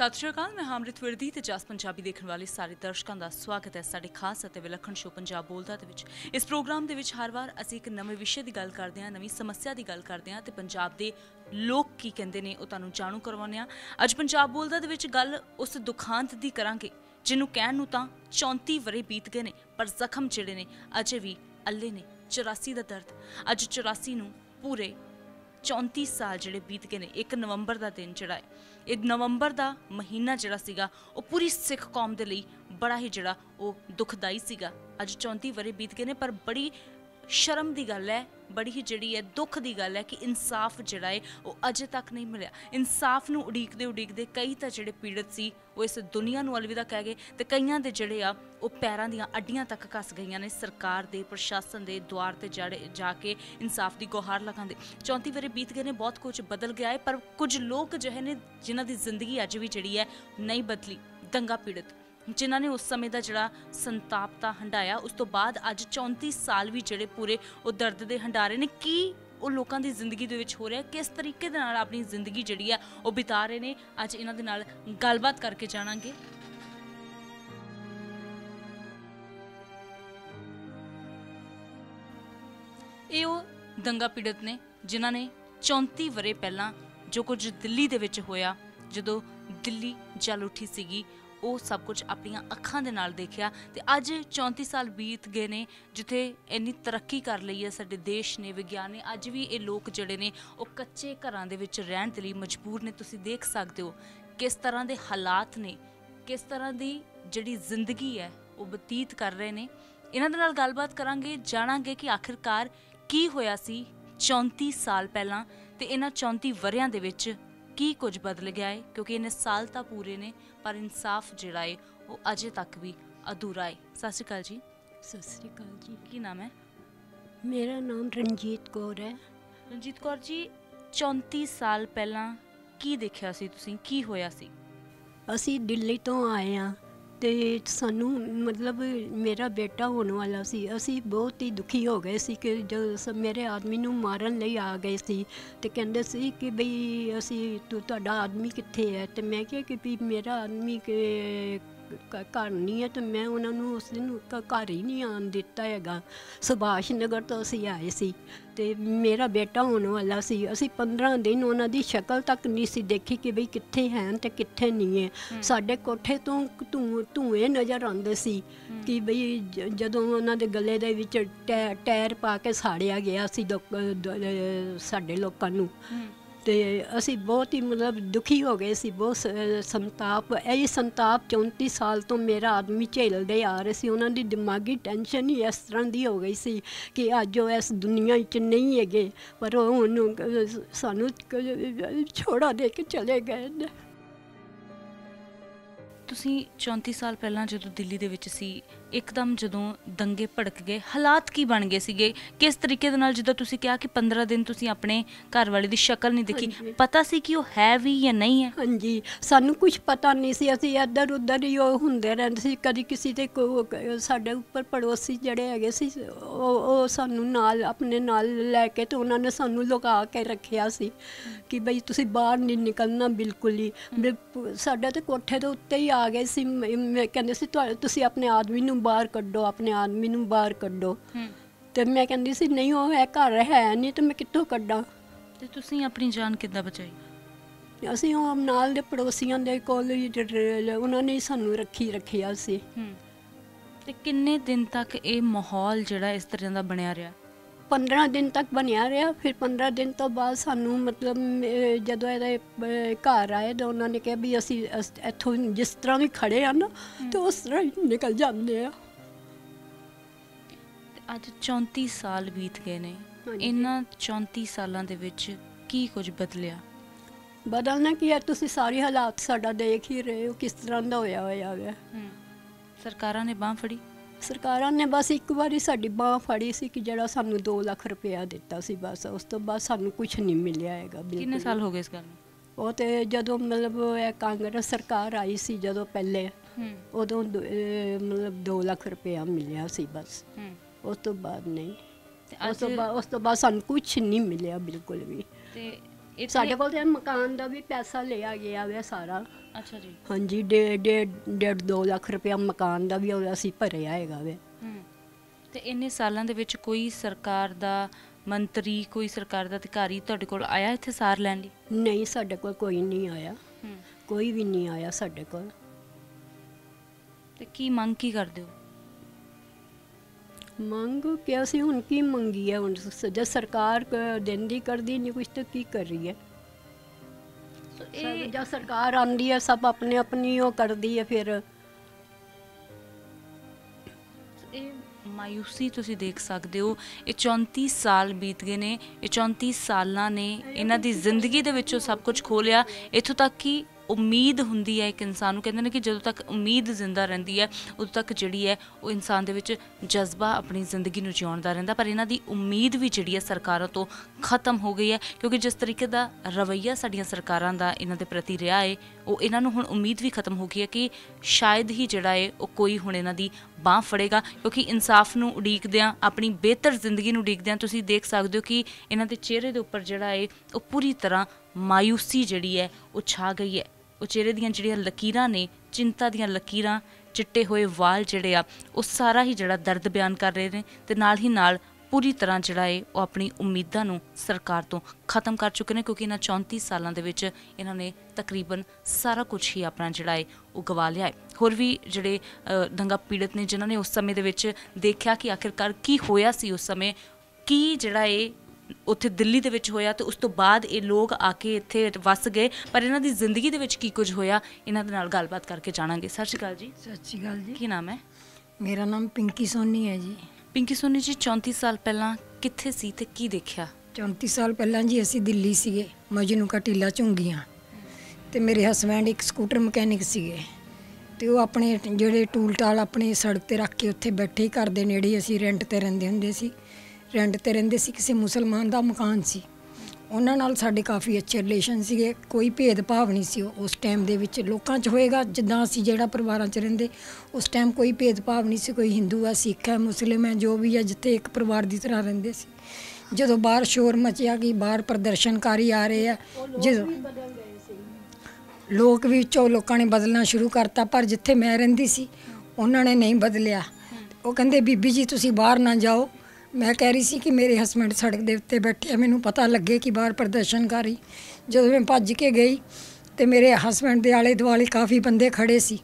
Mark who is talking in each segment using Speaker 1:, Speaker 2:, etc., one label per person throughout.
Speaker 1: ਸਤਿ ਸ਼੍ਰੀ ਅਕਾਲ, ਮੈਂ ਹਾਮਰਿਤ ਵਿਰਦੀ ਤੇ ਜਸ ਪੰਜਾਬੀ ਦੇਖਣ ਵਾਲੇ ਸਾਰੇ ਦਰਸ਼ਕਾਂ ਦਾ ਸਵਾਗਤ ਹੈ ਸਾਡੇ ਖਾਸ ਅਤੇ ਵਿਲੱਖਣ ਸ਼ੋ ਪੰਜਾਬ ਬੋਲਦਾ ਦੇ ਵਿੱਚ। ਇਸ ਪ੍ਰੋਗਰਾਮ ਦੇ ਵਿੱਚ ਹਰ ਵਾਰ ਅਸੀਂ ਇੱਕ ਨਵੇਂ ਵਿਸ਼ੇ ਦੀ ਗੱਲ ਕਰਦੇ ਹਾਂ, ਨਵੀਂ ਸਮੱਸਿਆ ਦੀ ਗੱਲ ਕਰਦੇ ਹਾਂ ਤੇ ਪੰਜਾਬ ਦੇ ਲੋਕ ਕੀ ਕਹਿੰਦੇ ਨੇ ਉਹ ਤੁਹਾਨੂੰ ਜਾਣੂ ਕਰਵਾਉਂਦੇ ਹਾਂ। ਅੱਜ ਪੰਜਾਬ ਬੋਲਦਾ ਦੇ ਵਿੱਚ ਗੱਲ ਉਸ ਦੁਖਾਂਤ ਦੀ ਕਰਾਂਗੇ, ਜਿਹਨੂੰ ਕਹਿਣ ਨੂੰ ਤਾਂ 34 ਵਰੇ ਬੀਤ ਗਏ ਨੇ, ਪਰ ਜ਼ਖਮ ਜਿਹੜੇ ਨੇ ਅਜੇ ਵੀ ਅੱਲੇ ਨੇ 84 ਦਾ ਦਰਦ। ਅੱਜ 84 ਨੂੰ ਪੂਰੇ 34 ਸਾਲ ਜਿਹੜੇ ਬੀਤ ਗਏ ਨੇ 1 ਨਵੰਬਰ ਦਾ ਦਿਨ ਜਿਹੜਾ ਹੈ। ਇਹ ਨਵੰਬਰ ਦਾ ਮਹੀਨਾ ਜਿਹੜਾ ਸੀਗਾ, ਉਹ ਪੂਰੀ ਸਿੱਖ ਕੌਮ ਦੇ ਲਈ ਬੜਾ ਹੀ ਜਿਹੜਾ ਉਹ ਦੁਖਦਾਈ ਸੀਗਾ। ਅੱਜ 34 ਵਰੇ ਬੀਤ ਗਏ ਨੇ, ਪਰ ਬੜੀ ਸ਼ਰਮ ਦੀ ਗੱਲ ਹੈ, ਬੜੀ ਹੀ ਜਿਹੜੀ ਹੈ, ਦੁੱਖ ਦੀ ਗੱਲ ਹੈ ਕਿ ਇਨਸਾਫ ਜਿਹੜਾ ਹੈ, ਉਹ ਅਜੇ ਤੱਕ ਨਹੀਂ ਮਿਲਿਆ। ਇਨਸਾਫ ਨੂੰ ਉਡੀਕਦੇ ਉਡੀਕਦੇ ਕਈ ਤਾਂ ਜਿਹੜੇ ਪੀੜਤ ਸੀ, ਉਹ ਇਸ ਦੁਨੀਆ ਨੂੰ ਅਲਵਿਦਾ ਕਹਿ ਗਏ ਤੇ ਕਈਆਂ ਦੇ ਜਿਹੜੇ ਆ, ਉਹ ਪੈਰਾਂ ਦੀਆਂ ਅੱਡੀਆਂ ਤੱਕ ਕੱਸ ਗਈਆਂ ਨੇ ਸਰਕਾਰ ਦੇ, ਪ੍ਰਸ਼ਾਸਨ ਦੇ ਦੁਆਰ ਤੇ ਜੜੇ, ਜਾ ਕੇ ਇਨਸਾਫ ਦੀ ਗੁਹਾਰ ਲਗਾਉਂਦੇ। 34 ਵਰੇ ਬੀਤ ਗਏ ਨੇ, ਬਹੁਤ ਕੁਝ ਬਦਲ ਗਿਆ ਹੈ, ਪਰ ਕੁਝ ਲੋਕ ਜਿਹੇ ਨੇ, ਜਿਨ੍ਹਾਂ ਦੀ ਜ਼ਿੰਦਗੀ ਅੱਜ ਵੀ ਜਿਹੜੀ ਹੈ, ਨਹੀਂ ਬਦਲੀ, ਦੰਗਾ ਪੀੜਤ। ਜਿਨ੍ਹਾਂ ਨੇ ਉਸ ਸਮੇਂ ਦਾ ਜਿਹੜਾ ਸੰਤਾਪ ਤਾਂ ਹੰਡਾਇਆ, ਉਸ ਤੋਂ ਬਾਅਦ ਅੱਜ 34 ਸਾਲ ਵੀ ਜਿਹੜੇ ਪੂਰੇ ਉਹ ਦਰਦ ਦੇ ਹੰਡਾਰੇ ਨੇ, ਕੀ ਉਹ ਲੋਕਾਂ ਦੀ ਜ਼ਿੰਦਗੀ ਦੇ ਵਿੱਚ ਹੋ ਰਿਹਾ ਕਿਸ ਤਰੀਕੇ ਦੇ ਨਾਲ ਆਪਣੀ ਜ਼ਿੰਦਗੀ ਜਿਹੜੀ ਹੈ ਉਹ ਬਿਤਾ ਰਹੇ ਨੇ? ਅੱਜ ਇਹਨਾਂ ਦੇ ਨਾਲ ਗੱਲਬਾਤ ਕਰਕੇ ਜਾਣਾਂਗੇ। ਇਹ ਉਹ ਦੰਗਾ ਪੀੜਤ ਨੇ ਜਿਨ੍ਹਾਂ ਨੇ 34 ਵਰੇ ਪਹਿਲਾਂ ਜੋ ਕੁਝ ਦਿੱਲੀ ਦੇ ਵਿੱਚ ਹੋਇਆ, ਜਦੋਂ ਦਿੱਲੀ ਜਲ ਉੱਠੀ ਸੀਗੀ ਉਹ ਸਭ ਕੁਝ ਆਪਣੀਆਂ ਅੱਖਾਂ ਦੇ ਨਾਲ ਦੇਖਿਆ ਤੇ ਅੱਜ 34 ਸਾਲ ਬੀਤ ਗਏ ਨੇ, ਜਿੱਥੇ ਇੰਨੀ ਤਰੱਕੀ ਕਰ ਲਈ ਹੈ ਸਾਡੇ ਦੇਸ਼ ਨੇ, ਵਿਗਿਆਨ ਨੇ, ਅੱਜ ਵੀ ਇਹ ਲੋਕ ਜਿਹੜੇ ਨੇ, ਉਹ ਕੱਚੇ ਘਰਾਂ ਦੇ ਵਿੱਚ ਰਹਿਣ ਦੇ ਲਈ ਮਜਬੂਰ ਨੇ। ਤੁਸੀਂ ਦੇਖ ਸਕਦੇ ਹੋ ਕਿਸ ਤਰ੍ਹਾਂ ਦੇ ਹਾਲਾਤ ਨੇ, ਕਿਸ ਤਰ੍ਹਾਂ ਦੀ ਜਿਹੜੀ ਜ਼ਿੰਦਗੀ ਹੈ, ਉਹ ਬਤੀਤ ਕਰ ਰਹੇ ਨੇ। ਇਹਨਾਂ ਦੇ ਨਾਲ ਗੱਲਬਾਤ ਕਰਾਂਗੇ, ਜਾਣਾਂਗੇ ਕਿ ਆਖਿਰਕਾਰ ਕੀ ਹੋਇਆ ਸੀ 34 ਸਾਲ ਪਹਿਲਾਂ ਤੇ ਇਹਨਾਂ 34 ਵਰਿਆਂ ਦੇ ਵਿੱਚ ਕੀ ਕੁਝ ਬਦਲ ਗਿਆ ਹੈ ਕਿਉਂਕਿ ਇਹਨੇ ਸਾਲ ਤਾਂ ਪੂਰੇ ਨੇ ਪਰ ਇਨਸਾਫ ਜਿਹੜਾ ਹੈ ਉਹ ਅਜੇ ਤੱਕ ਵੀ ਅਧੂਰਾ ਹੈ ਸਤਿ ਸ਼੍ਰੀ ਅਕਾਲ ਜੀ।
Speaker 2: ਸਤਿ ਸ੍ਰੀ ਅਕਾਲ ਜੀ।
Speaker 1: ਕੀ ਨਾਮ ਹੈ?
Speaker 2: ਮੇਰਾ ਨਾਮ ਰਣਜੀਤ ਕੌਰ ਹੈ।
Speaker 1: ਰਣਜੀਤ ਕੌਰ ਜੀ 34 ਸਾਲ ਪਹਿਲਾਂ ਕੀ ਦੇਖਿਆ ਸੀ ਤੁਸੀਂ? ਕੀ ਹੋਇਆ ਸੀ?
Speaker 2: ਅਸੀਂ ਦਿੱਲੀ ਤੋਂ ਆਏ ਹਾਂ। ਤੇ ਸਾਨੂੰ ਮਤਲਬ ਮੇਰਾ ਬੇਟਾ ਹੋਣ ਵਾਲਾ ਸੀ, ਅਸੀਂ ਬਹੁਤ ਹੀ ਦੁਖੀ ਹੋ ਗਏ ਸੀ ਕਿ ਜਦੋਂ ਸ- ਮੇਰੇ ਆਦਮੀ ਨੂੰ ਮਾਰਨ ਲਈ ਆ ਗਏ ਸੀ ਤੇ ਕਹਿੰਦੇ ਸੀ ਕਿ ਬਈ ਅਸੀਂ ਤੂੰ ਤੁਹਾਡਾ ਆਦਮੀ ਕਿੱਥੇ ਹੈ? ਤੇ ਮੈਂ ਕਿਹਾ ਕਿ ਵੀ ਮੇਰਾ ਆਦਮੀ ਘਰ ਨਹੀਂ ਹੈ ਤੇ ਮੈਂ ਉਹਨਾਂ ਨੂੰ ਉਸ ਦਿਨ ਘਰ ਹੀ ਨਹੀਂ ਆਉਣ ਦਿੱਤਾ ਹੈਗਾ। ਸੁਭਾਸ਼ ਨਗਰ ਤੋਂ ਅਸੀਂ ਆਏ ਸੀ ਤੇ ਮੇਰਾ ਬੇਟਾ ਹੋਣ ਵਾਲਾ ਸੀ। ਅਸੀਂ 15 ਦਿਨ ਉਹਨਾਂ ਦੀ ਸ਼ਕਲ ਤੱਕ ਨਹੀਂ ਸੀ ਦੇਖੀ ਕਿ ਬਈ ਕਿੱਥੇ ਹਨ ਤੇ ਕਿੱਥੇ ਨਹੀਂ ਹੈ। ਸਾਡੇ ਕੋਠੇ ਤੋਂ ਧੂੰ ਧੂਏ ਨਜ਼ਰ ਆਉਂਦੇ ਸੀ ਕਿ ਬਈ ਜਦੋਂ ਉਹਨਾਂ ਦੇ ਗਲੇ ਦੇ ਵਿੱਚ ਟਾਇਰ ਪਾ ਕੇ ਸਾੜਿਆ ਗਿਆ ਸੀ ਸਾਡੇ ਲੋਕਾਂ ਨੂੰ। ਤੇ ਅਸੀਂ ਬਹੁਤ ਹੀ ਮਤਲਬ ਦੁਖੀ ਹੋ ਗਏ ਸੀ, ਬਹੁਤ ਸ- ਸੰਤਾਪ, ਇਹ ਸੰਤਾਪ 34 ਸਾਲ ਤੋਂ ਮੇਰਾ ਆਦਮੀ ਝੇਲਦੇ ਆ ਰਹੇ ਸੀ। ਉਹਨਾਂ ਦੀ ਦਿਮਾਗੀ ਟੈਨਸ਼ਨ ਹੀ ਇਸ ਤਰ੍ਹਾਂ ਦੀ ਹੋ ਗਈ ਸੀ ਕਿ ਅੱਜ ਉਹ ਇਸ ਦੁਨੀਆ ਵਿੱਚ ਨਹੀਂ ਹੈਗੇ, ਪਰ ਉਹ ਹੁਣ, ਸਾਨੂੰ ਛੋੜਾ ਦੇ ਕੇ ਚਲੇ ਗਏ ਨੇ।
Speaker 1: ਤੁਸੀਂ 34 ਸਾਲ ਪਹਿਲਾਂ ਜਦੋਂ ਦਿੱਲੀ ਦੇ ਵਿੱਚ ਸੀ ਇੱਕਦਮ ਜਦੋਂ ਦੰਗੇ ਭੜਕ ਗਏ ਹਾਲਾਤ ਕੀ ਬਣ ਗਏ ਸੀਗੇ? ਕਿਸ ਤਰੀਕੇ ਦੇ ਨਾਲ ਜਿੱਦਾਂ ਤੁਸੀਂ ਕਿਹਾ ਕਿ 15 ਦਿਨ ਤੁਸੀਂ ਆਪਣੇ ਘਰ ਵਾਲੇ ਦੀ ਸ਼ਕਲ ਨਹੀਂ ਦੇਖੀ। ਪਤਾ ਸੀ ਕਿ ਉਹ ਹੈ ਵੀ ਜਾਂ ਨਹੀਂ ਹੈ?
Speaker 2: ਹਾਂਜੀ ਸਾਨੂੰ ਕੁਝ ਪਤਾ ਨਹੀਂ ਸੀ ਅਸੀਂ ਇੱਧਰ ਉੱਧਰ ਹੀ ਉਹ ਹੁੰਦੇ ਰਹਿੰਦੇ ਸੀ ਕਦੀ ਕਿਸੇ ਦੇ ਕ- ਸਾਡੇ ਉੱਪਰ ਪੜੋਸੀ ਜਿਹੜੇ ਹੈਗੇ ਸੀ ਉਹ ਉਹ ਸਾਨੂੰ ਨਾਲ ਆਪਣੇ ਨਾਲ ਲੈ ਕੇ ਤੇ ਉਹਨਾਂ ਨੇ ਸਾਨੂੰ ਲੁਕਾ ਕੇ ਰੱਖਿਆ ਸੀ ਕਿ ਬਈ ਤੁਸੀਂ ਬਾਹਰ ਨਹੀਂ ਨਿਕਲਣਾ ਬਿਲਕੁਲ ਹੀ। ਸਾਡੇ ਤੇ ਕੋਠੇ ਦੇ ਉੱਤੇ ਹੀ ਆ ਗਏ ਸੀ ਕਹਿੰਦੇ ਸੀ ਤੁਸੀਂ ਆਪਣੇ ਆਦਮੀ ਨੂੰ ਬਾਹਰ ਕੱਢੋ ਆਪਣੇ ਆਦਮੀ ਨੂੰ ਬਾਹਰ ਕੱਢੋ। ਤੇ ਮੈਂ ਕਹਿੰਦੀ ਸੀ ਨਹੀਂ ਉਹ ਹੈ ਘਰ ਹੈ ਨਹੀਂ ਤੇ ਮੈਂ ਕਿੱਥੋਂ ਕੱਢਾਂ?
Speaker 1: ਤੇ ਤੁਸੀਂ ਆਪਣੀ ਜਾਨ ਕਿੱਦਾਂ ਬਚਾਈ?
Speaker 2: ਅਸੀਂ ਉਹ ਨਾਲ ਦੇ ਪੜੋਸੀਆਂ ਦੇ ਕੋਲ ਉਹਨਾਂ ਨੇ ਸਾਨੂੰ ਰੱਖੀ ਰੱਖਿਆ ਸੀ।
Speaker 1: ਤੇ ਕਿੰਨੇ ਦਿਨ ਤੱਕ ਇਹ ਮਾਹੌਲ ਜਿਹੜਾ ਇਸ ਤਰ੍ਹਾਂ ਦਾ ਬਣਿਆ ਰਿਹਾ?
Speaker 2: 15 ਦਿਨ ਤੱਕ ਬਣਿਆ ਰਿਹਾ ਫਿਰ 15 ਦਿਨ ਤੋਂ ਬਾਅਦ ਸਾਨੂੰ ਮਤਲਬ ਜਦੋਂ ਇਹਦੇ ਘਰ ਆਏ ਤਾਂ ਉਹਨਾਂ ਨੇ ਕਿਹਾ ਵੀ ਅਸੀਂ ਇੱਥੋਂ ਜਿਸ ਤਰ੍ਹਾਂ ਵੀ ਖੜੇ ਆ ਨਾ ਤੇ ਉਸ ਤਰ੍ਹਾਂ ਹੀ ਨਿਕਲ ਜਾਂਦੇ ਆ।
Speaker 1: ਅੱਜ 34 ਸਾਲ ਬੀਤ ਗਏ ਨੇ। ਇਹਨਾਂ 34 ਸਾਲਾਂ ਦੇ ਵਿੱਚ ਕੀ ਕੁਝ ਬਦਲਿਆ?
Speaker 2: ਬਦਲਣਾ ਕੀ ਹੈ? ਤੁਸੀਂ ਸਾਰੇ ਹਾਲਾਤ ਸਾਡਾ ਦੇਖ ਹੀ ਰਹੇ ਹੋ। ਕਿਸ ਤਰ੍ਹਾਂ ਦਾ ਹੋਇਆ ਹੋਇਆ ਹੈ।
Speaker 1: ਸਰਕਾਰਾਂ ਨੇ ਬਾਹ ਫੜੀ?
Speaker 2: ਸਰਕਾਰਾਂ ਨੇ ਬਸ ਇੱਕ ਵਾਰੀ ਸਾਡੀ ਬਾਹ ਫੜੀ ਸੀ ਕਿ ਜਿਹੜਾ ਸਾਨੂੰ 2 ਲੱਖ ਰੁਪਇਆ ਦਿੱਤਾ ਸੀ ਬਸ। ਉਸ ਤੋਂ ਬਾਅਦ ਸਾਨੂੰ ਕੁਝ ਨਹੀਂ ਮਿਲਿਆ ਹੈਗਾ
Speaker 1: ਕਿੰਨੇ ਸਾਲ ਹੋ ਗਏ ਇਸ ਗੱਲ ਨੂੰ?
Speaker 2: ਉਹ ਤੇ ਜਦੋਂ ਮਤਲਬ ਇਹ ਕਾਂਗਰਸ ਸਰਕਾਰ ਆਈ ਸੀ ਜਦੋਂ ਪਹਿਲੇ ਉਦੋਂ ਮਤਲਬ 2 ਲੱਖ ਰੁਪਇਆ ਮਿਲਿਆ ਸੀ ਬਸ। ਉਸ ਤੋਂ ਬਾਅਦ ਨਹੀਂ। ਉਸ ਤੋਂ ਬਾਅਦ ਉਸ ਤੋਂ ਬਾਅਦ ਸਾਨੂੰ ਕੁਝ ਨਹੀਂ ਮਿਲਿਆ ਬਿਲਕੁਲ ਵੀ।
Speaker 1: ਤੇ
Speaker 2: ਸਾਡੇ ਕੋਲ ਤੇ ਮਕਾਨ ਦਾ ਵੀ ਪੈਸਾ ਲਿਆ ਗਿਆ ਵੇ ਸਾਰਾ।
Speaker 1: ਅੱਛਾ ਜੀ।
Speaker 2: ਹਾਂਜੀ ਡੇਢ ਡੇਢ ਡੇਢ 2 ਲੱਖ ਰੁਪਇਆ ਮਕਾਨ ਦਾ ਵੀ ਉਹ ਅਸੀਂ ਭਰਿਆ ਹੈਗਾ ਵੇ।
Speaker 1: ਤੇ ਇੰਨੇ ਸਾਲਾਂ ਦੇ ਵਿੱਚ ਕੋਈ ਸਰਕਾਰ ਦਾ ਮੰਤਰੀ ਕੋਈ ਸਰਕਾਰ ਦਾ ਅਧਿਕਾਰੀ ਤੁਹਾਡੇ ਕੋਲ ਆਇਆ ਇੱਥੇ ਸਾਰ ਲੈਣ ਲਈ?
Speaker 2: ਨਹੀਂ ਸਾਡੇ ਕੋਲ ਕੋਈ ਨਹੀਂ ਆਇਆ। ਕੋਈ ਵੀ ਨਹੀਂ ਆਇਆ ਸਾਡੇ ਕੋਲ।
Speaker 1: ਤੇ ਕੀ ਮੰਗ ਕੀ ਕਰਦੇ ਹੋ?
Speaker 2: ਮੰਗ ਕਿ ਅਸੀਂ ਹੁਣ ਕੀ ਮੰਗੀ ਹੈ? ਹੁਣ ਸ- ਜੇ ਸਰਕਾਰ ਦਿੰਦੀ ਕਰਦੀ ਨਹੀਂ ਕੁਛ ਤਾਂ ਕੀ ਕਰ ਰਹੀ ਹੈ ਸਭ ਜਦ ਸਰਕਾਰ ਆਂਦੀ ਹੈ ਸਭ ਆਪਣੇ ਆਪਣੀ ਉਹ ਕਰਦੀ ਹੈ ਫਿਰ।
Speaker 1: ਇਹ ਮਾਇੂਸੀ ਤੁਸੀਂ ਦੇਖ ਸਕਦੇ ਹੋ। ਇਹ 34 ਸਾਲ ਬੀਤ ਗਏ ਨੇ ਇਹ 34 ਸਾਲਾਂ ਨੇ ਇਹਨਾਂ ਦੀ ਜ਼ਿੰਦਗੀ ਦੇ ਵਿੱਚੋਂ ਸਭ ਕੁਝ ਖੋ ਲਿਆ ਇੱਥੋਂ ਤੱਕ ਕਿ ਉਮੀਦ ਹੁੰਦੀ ਹੈ ਇੱਕ ਇਨਸਾਨ ਨੂੰ, ਕਹਿੰਦੇ ਨੇ ਕਿ ਜਦੋਂ ਤੱਕ ਉਮੀਦ ਜ਼ਿੰਦਾ ਰਹਿੰਦੀ ਹੈ, ਉਦੋਂ ਤੱਕ ਜਿਹੜੀ ਹੈ ਉਹ ਇਨਸਾਨ ਦੇ ਵਿੱਚ ਜਜ਼ਬਾ ਆਪਣੀ ਜ਼ਿੰਦਗੀ ਨੂੰ ਜਿਉਣ ਦਾ ਰਹਿੰਦਾ। ਪਰ ਇਹਨਾਂ ਦੀ ਉਮੀਦ ਵੀ ਜਿਹੜੀ ਹੈ ਸਰਕਾਰਾਂ ਤੋਂ ਖਤਮ ਹੋ ਗਈ ਹੈ, ਕਿਉਂਕਿ ਜਿਸ ਤਰੀਕੇ ਦਾ ਰਵੱਈਆ ਸਾਡੀਆਂ ਸਰਕਾਰਾਂ ਦਾ ਇਹਨਾਂ ਦੇ ਪ੍ਰਤੀ ਰਿਹਾ ਹੈ, ਉਹ ਇਹਨਾਂ ਨੂੰ ਹੁਣ ਉਮੀਦ ਵੀ ਖਤਮ ਹੋ ਗਈ ਹੈ ਕਿ ਸ਼ਾਇਦ ਹੀ ਜਿਹੜਾ ਹੈ ਉਹ ਕੋਈ ਹੁਣ ਇਹਨਾਂ ਦੀ ਬਾਹ ਫੜੇਗਾ, ਕਿਉਂਕਿ ਇਨਸਾਫ ਨੂੰ ਉਡੀਕਦਿਆਂ, ਆਪਣੀ ਬਿਹਤਰ ਜ਼ਿੰਦਗੀ ਨੂੰ ਉਡੀਕਦਿਆਂ ਤੁਸੀਂ ਦੇਖ ਸਕਦੇ ਹੋ ਕਿ ਇਹਨਾਂ ਦੇ ਚਿਹਰੇ ਦੇ ਉੱਪਰ ਜਿਹੜਾ ਹੈ ਉਹ ਪੂਰੀ ਤਰ੍ਹਾਂ ਮਾਇੂਸੀ ਜਿਹੜੀ ਹੈ ਉਹ ਛਾ ਗਈ ਹੈ। ਉਹ ਚਿਹਰੇ ਦੀਆਂ ਜਿਹੜੀਆਂ ਲਕੀਰਾਂ ਨੇ, ਚਿੰਤਾ ਦੀਆਂ ਲਕੀਰਾਂ, ਚਿੱਟੇ ਹੋਏ ਵਾਲ ਜਿਹੜੇ ਆ, ਉਹ ਸਾਰਾ ਹੀ ਜਿਹੜਾ ਦਰਦ ਬਿਆਨ ਕਰ ਰਹੇ ਨੇ ਤੇ ਨਾਲ ਹੀ ਨਾਲ ਪੂਰੀ ਤਰ੍ਹਾਂ ਜਿਹੜਾ ਹੈ ਉਹ ਆਪਣੀ ਉਮੀਦਾਂ ਨੂੰ ਸਰਕਾਰ ਤੋਂ ਖਤਮ ਕਰ ਚੁੱਕੇ ਨੇ ਕਿਉਂਕਿ ਇਹਨਾਂ 34 ਸਾਲਾਂ ਦੇ ਵਿੱਚ ਇਹਨਾਂ ਨੇ ਤਕਰੀਬਨ ਸਾਰਾ ਕੁਝ ਹੀ ਆਪਣਾ ਜਿਹੜਾ ਹੈ ਉਹ ਗਵਾ ਲਿਆ ਹੈ ਹੋਰ ਵੀ ਜਿਹੜੇ ਦੰਗਾ ਪੀੜਤ ਨੇ ਜਿਨ੍ਹਾਂ ਨੇ ਉਸ ਸਮੇਂ ਦੇ ਵਿੱਚ ਦੇਖਿਆ ਕਿ ਆਖਿਰਕਾਰ ਕੀ ਹੋਇਆ ਸੀ ਉਸ ਸਮੇਂ, ਕੀ ਜਿਹੜਾ ਇਹ ਉੱਥੇ ਦਿੱਲੀ ਦੇ ਵਿੱਚ ਹੋਇਆ ਤੇ ਉਸ ਤੋਂ ਬਾਅਦ ਇਹ ਲੋਕ ਆ ਕੇ ਇੱਥੇ ਵਸ ਗਏ। ਪਰ ਇਹਨਾਂ ਦੀ ਜ਼ਿੰਦਗੀ ਦੇ ਵਿੱਚ ਕੀ ਕੁਝ ਹੋਇਆ ਇਹਨਾਂ ਦੇ ਨਾਲ ਗੱਲਬਾਤ ਕਰਕੇ ਜਾਣਾਂਗੇ। ਸਤਿ ਸ਼੍ਰੀ ਅਕਾਲ ਜੀ।
Speaker 3: ਸਤਿ ਸ਼੍ਰੀ ਅਕਾਲ ਜੀ।
Speaker 1: ਕੀ ਨਾਮ ਹੈ?
Speaker 3: ਮੇਰਾ ਨਾਮ ਪਿੰਕੀ ਸੋਨੀ ਹੈ ਜੀ।
Speaker 1: ਪਿੰਕੀ ਸੋਨੀ ਜੀ 34 ਸਾਲ ਪਹਿਲਾਂ ਕਿੱਥੇ ਸੀ ਤੇ ਕੀ ਦੇਖਿਆ?
Speaker 3: 34 ਸਾਲ ਪਹਿਲਾਂ ਜੀ ਅਸੀਂ ਦਿੱਲੀ ਸੀਗੇ ਮਜਨੂ ਕਾ ਟੀਲਾ ਝੁੰਗੀਆਂ। ਤੇ ਮੇਰੇ ਹਸਬੈਂਡ ਇੱਕ ਸਕੂਟਰ ਮਕੈਨਿਕ ਸੀਗੇ। ਤੇ ਉਹ ਆਪਣੇ ਜਿਹੜੇ ਟੂਲ ਟਾਲ ਆਪਣੇ ਸੜਕ ਤੇ ਰੱਖ ਕੇ ਉੱਥੇ ਬੈਠੇ ਘਰ ਦੇ ਨੇੜੇ ਅਸੀਂ ਰੈਂਟ ਤੇ ਰਹਿੰਦੇ ਹੁੰਦੇ ਸੀ। ਰੈਂਟ ਤੇ ਰਹਿੰਦੇ ਸੀ, ਕਿਸੇ ਮੁਸਲਮਾਨ ਦਾ ਮਕਾਨ ਸੀ। ਉਹਨਾਂ ਨਾਲ ਸਾਡੇ ਕਾਫੀ ਅੱਛੇ ਰਿਲੇਸ਼ਨ ਸੀਗੇ, ਕੋਈ ਭੇਦਭਾਵ ਨਹੀਂ ਸੀ ਉਸ ਟਾਈਮ ਦੇ ਵਿੱਚ। ਲੋਕਾਂ 'ਚ ਹੋਏਗਾ, ਜਿੱਦਾਂ ਅਸੀਂ ਜਿਹੜਾ ਪਰਿਵਾਰਾਂ 'ਚ ਰਹਿੰਦੇ, ਉਸ ਟਾਈਮ ਕੋਈ ਭੇਦਭਾਵ ਨਹੀਂ ਸੀ, ਕੋਈ ਹਿੰਦੂ ਆ ਸਿੱਖ ਹੈ, ਮੁਸਲਿਮ ਹੈ, ਜੋ ਵੀ ਹੈ, ਜਿੱਥੇ ਇੱਕ ਪਰਿਵਾਰ ਦੀ ਤਰ੍ਹਾਂ ਰਹਿੰਦੇ ਸੀ। ਜਦੋਂ ਬਾਹਰ ਸ਼ੋਰ ਮਚਿਆ ਕਿ ਬਾਹਰ ਪ੍ਰਦਰਸ਼ਨਕਾਰੀ ਆ ਰਹੇ ਆ, ਜਦੋਂ ਲੋਕ ਵੀ ਚੋ ਲੋਕਾਂ ਨੇ ਬਦਲਣਾ ਸ਼ੁਰੂ ਕਰਤਾ, ਪਰ ਜਿੱਥੇ ਮੈਂ ਰਹਿੰਦੀ ਸੀ, ਉਹਨਾਂ ਨੇ ਨਹੀਂ ਬਦਲਿਆ। ਉਹ ਕਹਿੰਦੇ, ਬੀਬੀ ਜੀ, ਤੁਸੀਂ ਬਾਹਰ ਨਾ ਜਾਓ ਮੈਂ ਕਹਿ ਰਹੀ ਸੀ ਕਿ ਮੇਰੇ ਹਸਬੰਡ ਸੜਕ ਦੇ ਉੱਤੇ ਬੈਠੇ ਆ, ਮੈਨੂੰ ਪਤਾ ਲੱਗੇ ਕਿ ਬਾਹਰ ਪ੍ਰਦਰਸ਼ਨਕਾਰੀ ਜਦੋਂ ਮੈਂ ਭੱਜ ਕੇ ਗਈ ਤੇ ਮੇਰੇ ਹਸਬੰਡ ਦੇ ਆਲੇ ਦੁਆਲੇ ਕਾਫੀ ਬੰਦੇ ਖੜੇ ਸੀ।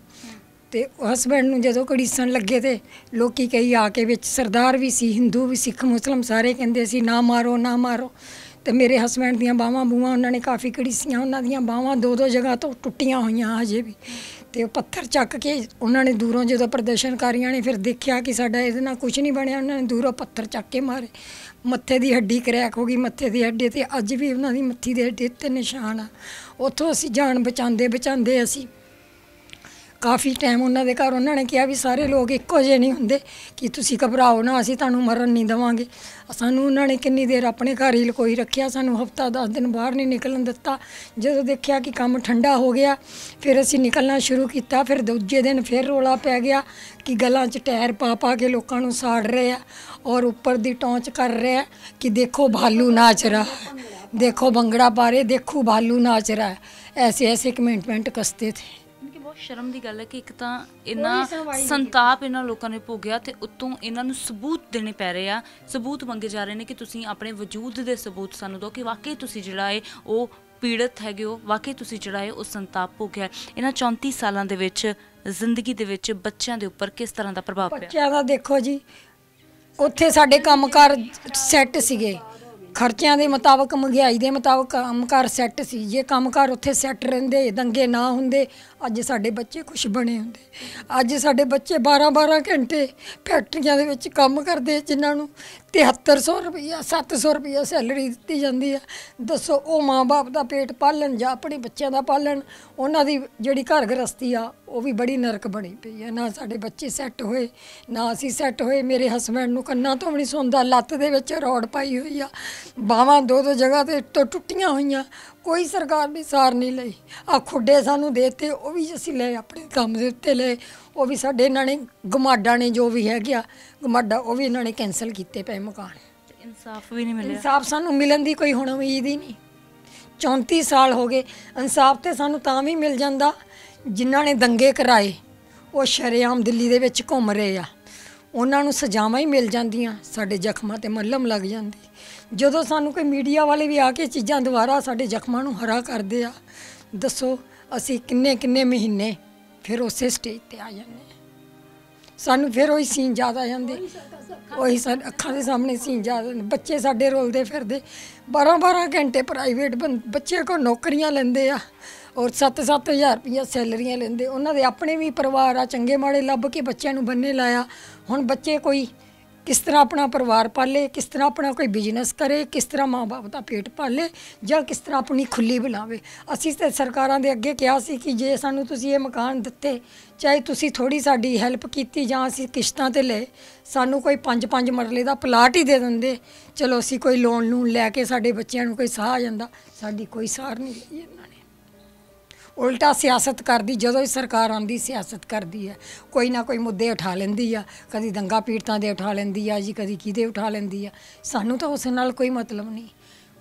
Speaker 3: ਤੇ ਹਸਬੰਡ ਨੂੰ ਜਦੋਂ ਘੜੀਸਣ ਲੱਗੇ ਤੇ ਲੋਕੀ ਕਈ ਆ ਕੇ ਵਿੱਚ ਸਰਦਾਰ ਵੀ ਸੀ, ਹਿੰਦੂ ਵੀ, ਸਿੱਖ, ਮੁਸਲਮ ਸਾਰੇ ਕਹਿੰਦੇ ਸੀ, ਨਾ ਮਾਰੋ ਨਾ ਮਾਰੋ। ਤੇ ਮੇਰੇ ਹਸਬੰਡ ਦੀਆਂ ਬਾਹਾਂ ਬੂਹਾਂ ਉਹਨਾਂ ਨੇ ਕਾਫੀ ਕੜੀਸੀਆਂ ਉਹਨਾਂ ਦੀਆਂ ਬਾਹਾਂ ਦੋ ਦੋ ਜਗ੍ਹਾ ਤੋਂ ਟੁੱਟੀਆਂ ਹੋਈਆਂ ਹਜੇ ਵੀ। ਤੇ ਉਹ ਪੱਥਰ ਚੱਕ ਕੇ ਉਹਨਾਂ ਨੇ ਦੂਰੋਂ ਜਦੋਂ ਪ੍ਰਦਰਸ਼ਨਕਾਰੀਆਂ ਨੇ ਫਿਰ ਦੇਖਿਆ ਕਿ ਸਾਡਾ ਇਹਦੇ ਨਾਲ ਕੁਝ ਨਹੀਂ ਬਣਿਆ, ਉਹਨਾਂ ਨੇ ਦੂਰੋਂ ਪੱਥਰ ਚੱਕ ਕੇ ਮਾਰੇ। ਮੱਥੇ ਦੀ ਹੱਡੀ ਕਰੈਕ ਹੋ ਗਈ ਮੱਥੇ ਦੀ ਹੱਡੀ ਤੇ ਅੱਜ ਵੀ ਉਹਨਾਂ ਦੀ ਮੱਥੀ ਦੇ ਹੱਡੀ ਤੇ ਨਿਸ਼ਾਨ ਆ। ਉੱਥੋਂ ਅਸੀਂ ਜਾਨ ਬਚਾਉਂਦੇ ਬਚਾਉਂਦੇ ਅਸੀਂ ਕਾਫੀ ਟਾਈਮ ਉਹਨਾਂ ਦੇ ਘਰ ਉਹਨਾਂ ਨੇ ਕਿਹਾ ਵੀ ਸਾਰੇ ਲੋਕ ਇੱਕੋ ਜਿਹੇ ਨਹੀਂ ਹੁੰਦੇ ਕਿ ਤੁਸੀਂ ਘਬਰਾਓ ਨਾ, ਅਸੀਂ ਤੁਹਾਨੂੰ ਮਰਨ ਨਹੀਂ ਦੇਵਾਂਗੇ। ਸਾਨੂੰ ਉਹਨਾਂ ਨੇ ਕਿੰਨੀ ਦੇਰ ਆਪਣੇ ਘਰ ਹੀ ਲਕੋਈ ਰੱਖਿਆ, ਸਾਨੂੰ ਹਫਤਾ 10 ਦਿਨ ਬਾਹਰ ਨਹੀਂ ਨਿਕਲਣ ਦਿੱਤਾ। ਜਦੋਂ ਦੇਖਿਆ ਕਿ ਕੰਮ ਠੰਡਾ ਹੋ ਗਿਆ, ਫਿਰ ਅਸੀਂ ਨਿਕਲਣਾ ਸ਼ੁਰੂ ਕੀਤਾ, ਫਿਰ ਦੂਜੇ ਦਿਨ ਫਿਰ ਰੋਲਾ ਪੈ ਗਿਆ ਕਿ ਗਲਾਂ 'ਚ ਟਾਇਰ ਪਾ ਪਾ ਕੇ ਲੋਕਾਂ ਨੂੰ ਸਾੜ ਰਹੇ ਆ ਔਰ ਉੱਪਰ ਦੀ ਟੌਂਚ ਕਰ ਰਹੇ ਆ ਕਿ ਦੇਖੋ ਭਾਲੂ ਨਾਚ ਰਹਾ ਹੈ। ਦੇਖੋ ਬੰਗੜਾ ਪਾ ਰਹੇ, ਦੇਖੋ ਭਾਲੂ ਨਾਚ ਰਹਾ ਹੈ। ਐਸੇ ਐਸੇ ਕਮੈਂਟਮੈਂਟ ਕਸਤੇ ਥੇ।
Speaker 1: ਸ਼ਰਮ ਦੀ ਗੱਲ ਹੈ ਕਿ ਇੱਕ ਤਾਂ ਇਹਨਾਂ ਸੰਤਾਪ ਇਹਨਾਂ ਲੋਕਾਂ ਨੇ ਭੋਗਿਆ ਤੇ ਉਤੋਂ ਇਹਨਾਂ ਨੂੰ ਸਬੂਤ ਦੇਣੇ ਪੈ ਰਹੇ ਆ। ਸਬੂਤ ਮੰਗੇ ਜਾ ਰਹੇ ਨੇ ਕਿ ਤੁਸੀਂ ਆਪਣੇ ਵਜੂਦ ਦੇ ਸਬੂਤ ਸਾਨੂੰ ਦਿਓ ਕਿ ਵਾਕਈ ਤੁਸੀਂ ਜਿਹੜਾ ਹੈ ਉਹ ਪੀੜਤ ਹੈਗੇ ਹੋ ਵਾਕਈ ਤੁਸੀਂ ਜਿਹੜਾ ਹੈ ਉਹ ਸੰਤਾਪ ਭੋਗਿਆ। ਇਹਨਾਂ 34 ਸਾਲਾਂ ਦੇ ਵਿੱਚ ਜ਼ਿੰਦਗੀ ਦੇ ਵਿੱਚ ਬੱਚਿਆਂ ਦੇ ਉੱਪਰ ਕਿਸ ਤਰ੍ਹਾਂ ਦਾ ਪ੍ਰਭਾਵ ਪਿਆ?
Speaker 3: ਬੱਚਿਆਂ ਦਾ ਦੇਖੋ ਜੀ ਉੱਥੇ ਸਾਡੇ ਕੰਮਕਾਰ ਸੈੱਟ ਸੀਗੇ। ਖਰਚਿਆਂ ਦੇ ਮੁਤਾਬਕ, ਮਹਿੰਗਾਈ ਦੇ ਮੁਤਾਬਕ ਕੰਮਕਾਰ ਸੈੱਟ ਸੀ। ਜੇ ਕੰਮਕਾਰ ਉੱਥੇ ਸੈੱਟ ਰਹਿੰਦੇ, ਦੰਗੇ ਨਾ ਹੁੰਦੇ, ਅੱਜ ਸਾਡੇ ਬੱਚੇ ਕੁਝ ਬਣੇ ਹੁੰਦੇ। ਅੱਜ ਸਾਡੇ ਬੱਚੇ 12 12 ਘੰਟੇ ਫੈਕਟਰੀਆਂ ਦੇ ਵਿੱਚ ਕੰਮ ਕਰਦੇ ਜਿਨ੍ਹਾਂ ਨੂੰ 7300 ਰੁਪਈਆ 700 ਰੁਪਈਆ ਸੈਲਰੀ ਦਿੱਤੀ ਜਾਂਦੀ ਆ। ਦੱਸੋ, ਉਹ ਮਾਂ-ਬਾਪ ਦਾ ਪੇਟ ਪਾਲਣ ਜਾਂ ਆਪਣੇ ਬੱਚਿਆਂ ਦਾ ਪਾਲਣ, ਉਹਨਾਂ ਦੀ ਜਿਹੜੀ ਘਰ ਗ੍ਰਸਤੀ ਆ ਉਹ ਵੀ ਬੜੀ ਨਰਕ ਬਣੀ ਪਈ ਹੈ। ਨਾ ਸਾਡੇ ਬੱਚੇ ਸੈੱਟ ਹੋਏ ਨਾ ਅਸੀਂ ਸੈੱਟ ਹੋਏ। ਮੇਰੇ ਹਸਬੰਡ ਨੂੰ ਕੰਨਾਂ ਤੋਂ ਵੀ ਨਹੀਂ ਸੁਣਦਾ। ਲੱਤ ਦੇ ਵਿੱਚ ਰੋੜ ਪਾਈ ਹੋਈ ਆ। ਬਾਹਾਂ ਦੋ ਦੋ ਜਗ੍ਹਾ ਤੇ ਤੋਂ ਟੁੱਟੀਆਂ ਹੋਈਆਂ। ਕੋਈ ਸਰਕਾਰ ਨੇ ਸਾਰ ਨਹੀਂ ਲਈ। ਆ ਖੁੱਡੇ ਸਾਨੂੰ ਦੇਤੇ। ਉਹ ਵੀ ਅਸੀਂ ਲਏ ਆਪਣੇ ਕੰਮ ਦੇ ਉੱਤੇ ਲਏ। ਉਹ ਵੀ ਸਾਡੇ ਇਹਨਾਂ ਨੇ ਗਮਾਡਾ ਨੇ ਜੋ ਵੀ ਹੈਗਾ ਗਮਾਡਾ ਉਹ ਵੀ ਇਹਨਾਂ ਨੇ ਕੈਨਸਲ ਕੀਤੇ ਪਏ ਮਕਾਨ।
Speaker 1: ਇਨਸਾਫ ਵੀ ਨਹੀਂ ਮਿਲਿਆ।
Speaker 3: ਇਨਸਾਫ ਸਾਨੂੰ ਮਿਲਣ ਦੀ ਕੋਈ ਹੁਣ ਉਮੀਦ ਹੀ ਨਹੀਂ। 34 ਸਾਲ ਹੋ ਗਏ। ਇਨਸਾਫ ਤੇ ਸਾਨੂੰ ਤਾਂ ਵੀ ਮਿਲ ਜਾਂਦਾ। ਜਿਨ੍ਹਾਂ ਨੇ ਦੰਗੇ ਕਰਾਏ ਉਹ ਸ਼ਰੇਆਮ ਦਿੱਲੀ ਦੇ ਵਿੱਚ ਘੁੰਮ ਰਹੇ ਆ। ਉਹਨਾਂ ਨੂੰ ਸਜ਼ਾਵਾਂ ਹੀ ਮਿਲ ਜਾਂਦੀਆਂ ਸਾਡੇ ਜ਼ਖਮਾਂ ਤੇ ਮੱਲਮ ਲੱਗ ਜਾਂਦੀ। ਜਦੋਂ ਸਾਨੂੰ ਕੋਈ ਮੀਡੀਆ ਵਾਲੇ ਵੀ ਆ ਕੇ ਚੀਜ਼ਾਂ ਦੁਬਾਰਾ ਸਾਡੇ ਜ਼ਖਮਾਂ ਨੂੰ ਹਰਾ ਕਰਦੇ ਆ ਦੱਸੋ ਅਸੀਂ ਕਿੰਨੇ ਕਿੰਨੇ ਮਹੀਨੇ ਫਿਰ ਉਸੇ ਸਟੇਜ ਤੇ ਆ ਜਾਂਦੇ ਸਾਨੂੰ ਫਿਰ ਉਹੀ ਸੀਨ ਯਾਦ ਆ ਜਾਂਦੇ। ਉਹੀ ਸਾਡੇ ਅੱਖਾਂ ਦੇ ਸਾਹਮਣੇ ਸੀਨ ਯਾਦ। ਬੱਚੇ ਸਾਡੇ ਰੋਲਦੇ ਫਿਰਦੇ। 12 12 ਘੰਟੇ ਪ੍ਰਾਈਵੇਟ ਬੱਚੇ ਕੋ ਨੌਕਰੀਆਂ ਲੈਂਦੇ ਆ। ਔਰ 7-7000 ਰੁਪਈਆ ਸੈਲਰੀਆਂ ਲੈਂਦੇ। ਉਹਨਾਂ ਦੇ ਆਪਣੇ ਵੀ ਪਰਿਵਾਰ ਆ, ਚੰਗੇ ਮਾੜੇ ਲੱਭ ਕੇ ਬੱਚਿਆਂ ਨੂੰ ਬੰਨੇ ਲਾਇਆ। ਹੁਣ ਬੱਚੇ ਕੋਈ ਕਿਸ ਤਰ੍ਹਾਂ ਆਪਣਾ ਪਰਿਵਾਰ ਪਾਲੇ, ਕਿਸ ਤਰ੍ਹਾਂ ਆਪਣਾ ਕੋਈ ਬਿਜ਼ਨਸ ਕਰੇ, ਕਿਸ ਤਰ੍ਹਾਂ ਮਾਂ-ਬਾਪ ਦਾ ਪੇਟ ਪਾਲੇ ਜਾਂ ਕਿਸ ਤਰ੍ਹਾਂ ਆਪਣੀ ਖੁੱਲੀ ਬਣਾਵੇ। ਅਸੀਂ ਤੇ ਸਰਕਾਰਾਂ ਦੇ ਅੱਗੇ ਕਿਹਾ ਸੀ ਕਿ ਜੇ ਸਾਨੂੰ ਤੁਸੀਂ ਇਹ ਮਕਾਨ ਦਿੱਤੇ, ਚਾਹੇ ਤੁਸੀਂ ਥੋੜੀ ਸਾਡੀ ਹੈਲਪ ਕੀਤੀ ਜਾਂ ਅਸੀਂ ਕਿਸ਼ਤਾਂ ਤੇ ਲਏ, ਸਾਨੂੰ ਕੋਈ 5-5 ਮਰਲੇ ਦਾ ਪਲਾਟ ਹੀ ਦੇ ਦਿੰਦੇ। ਚਲੋ ਅਸੀਂ ਕੋਈ ਲੋਨ ਨੂੰ ਲੈ ਕੇ ਸਾਡੇ ਬੱਚਿਆਂ ਨੂੰ ਕੋਈ ਸਾਹ ਆ ਜਾਂਦਾ, ਸਾਡੀ ਕੋਈ ਸਾਰ ਨਹੀਂ ਲਈ ਇਹਨਾਂ ਨੇ। ਉਲਟਾ ਸਿਆਸਤ ਕਰਦੀ, ਜਦੋਂ ਹੀ ਸਰਕਾਰ ਆਉਂਦੀ ਸਿਆਸਤ ਕਰਦੀ ਹੈ। ਕੋਈ ਨਾ ਕੋਈ ਮੁੱਦੇ ਉਠਾ ਲੈਂਦੀ ਆ, ਕਦੀ ਦੰਗਾ ਪੀੜਤਾਂ ਦੇ ਉਠਾ ਲੈਂਦੀ ਆ ਜੀ, ਕਦੀ ਕਿਹਦੇ ਉਠਾ ਲੈਂਦੀ ਆ। ਸਾਨੂੰ ਤਾਂ ਉਸ ਨਾਲ ਕੋਈ ਮਤਲਬ ਨਹੀਂ।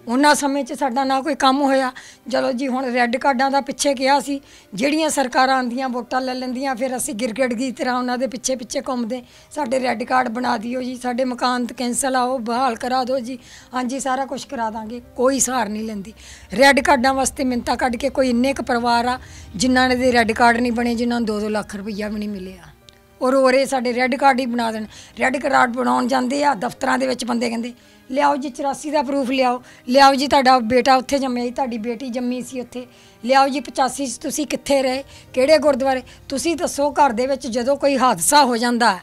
Speaker 3: ਉਹਨਾਂ ਸਮੇਂ 'ਚ ਸਾਡਾ ਨਾ ਕੋਈ ਕੰਮ ਹੋਇਆ। ਚਲੋ ਜੀ, ਹੁਣ ਰੈੱਡ ਕਾਰਡਾਂ ਦਾ ਪਿੱਛੇ ਕਿਹਾ ਸੀ, ਜਿਹੜੀਆਂ ਸਰਕਾਰਾਂ ਆਂਦੀਆਂ ਵੋਟਾਂ ਲੈ ਲੈਂਦੀਆਂ, ਫਿਰ ਅਸੀਂ ਗਿਰਗੜ ਦੀ ਤਰ੍ਹਾਂ ਉਹਨਾਂ ਦੇ ਪਿੱਛੇ ਪਿੱਛੇ ਘੁੰਮਦੇ। ਸਾਡੇ ਰੈੱਡ ਕਾਰਡ ਬਣਾ ਦਿਓ ਜੀ, ਸਾਡੇ ਮਕਾਨ ਕੈਂਸਲ ਆਓ, ਬਹਾਲ ਕਰਾ ਦਿਓ ਜੀ। ਹਾਂਜੀ, ਸਾਰਾ ਕੁਝ ਕਰਾ ਦਾਂਗੇ, ਕੋਈ ਸਹਾਰ ਨਹੀਂ ਲੈਂਦੀ। ਰੈੱਡ ਕਾਰਡਾਂ ਵਾਸਤੇ ਮਿੰਤਾ ਕੱਢ ਕੇ ਕੋਈ ਇੰਨੇ ਕੁ ਪਰਿਵਾਰ ਆ, ਜਿਨ੍ਹਾਂ ਦੇ ਰੈੱਡ ਕਾਰਡ ਨਹੀਂ ਬਣੇ, ਜਿਨ੍ਹਾਂ ਨੂੰ 2-2 ਲੱਖ ਰੁਪਈਆ ਵੀ ਨਹੀਂ ਮਿਲਿਆ। ਔਰ ਹੋਰੇ ਸਾਡੇ ਰੈੱਡ ਕਾਰਡ ਹੀ ਬਣਾ ਦੇਣ। ਰੈੱਡ ਕਾਰਡ ਬਣਾਉਣ ਜਾਂਦੇ ਆ, ਦਫ਼ਤਰਾਂ ਦੇ ਵਿੱਚ ਬੰਦੇ ਕਹਿੰਦੇ ਲਿਆਓ ਜੀ 84 ਦਾ ਪ੍ਰੂਫ ਲਿਆਓ। ਲਿਆਓ ਜੀ, ਤੁਹਾਡਾ ਬੇਟਾ ਉੱਥੇ ਜੰਮਿਆ ਸੀ ਤੁਹਾਡੀ ਬੇਟੀ ਜੰਮੀ ਸੀ ਉੱਥੇ। ਲਿਆਓ ਜੀ 85 ਚ ਤੁਸੀਂ ਕਿੱਥੇ ਰਹੇ? ਕਿਹੜੇ ਗੁਰਦੁਆਰੇ? ਤੁਸੀਂ ਦੱਸੋ ਘਰ ਦੇ ਵਿੱਚ ਜਦੋਂ ਕੋਈ ਹਾਦਸਾ ਹੋ ਜਾਂਦਾ,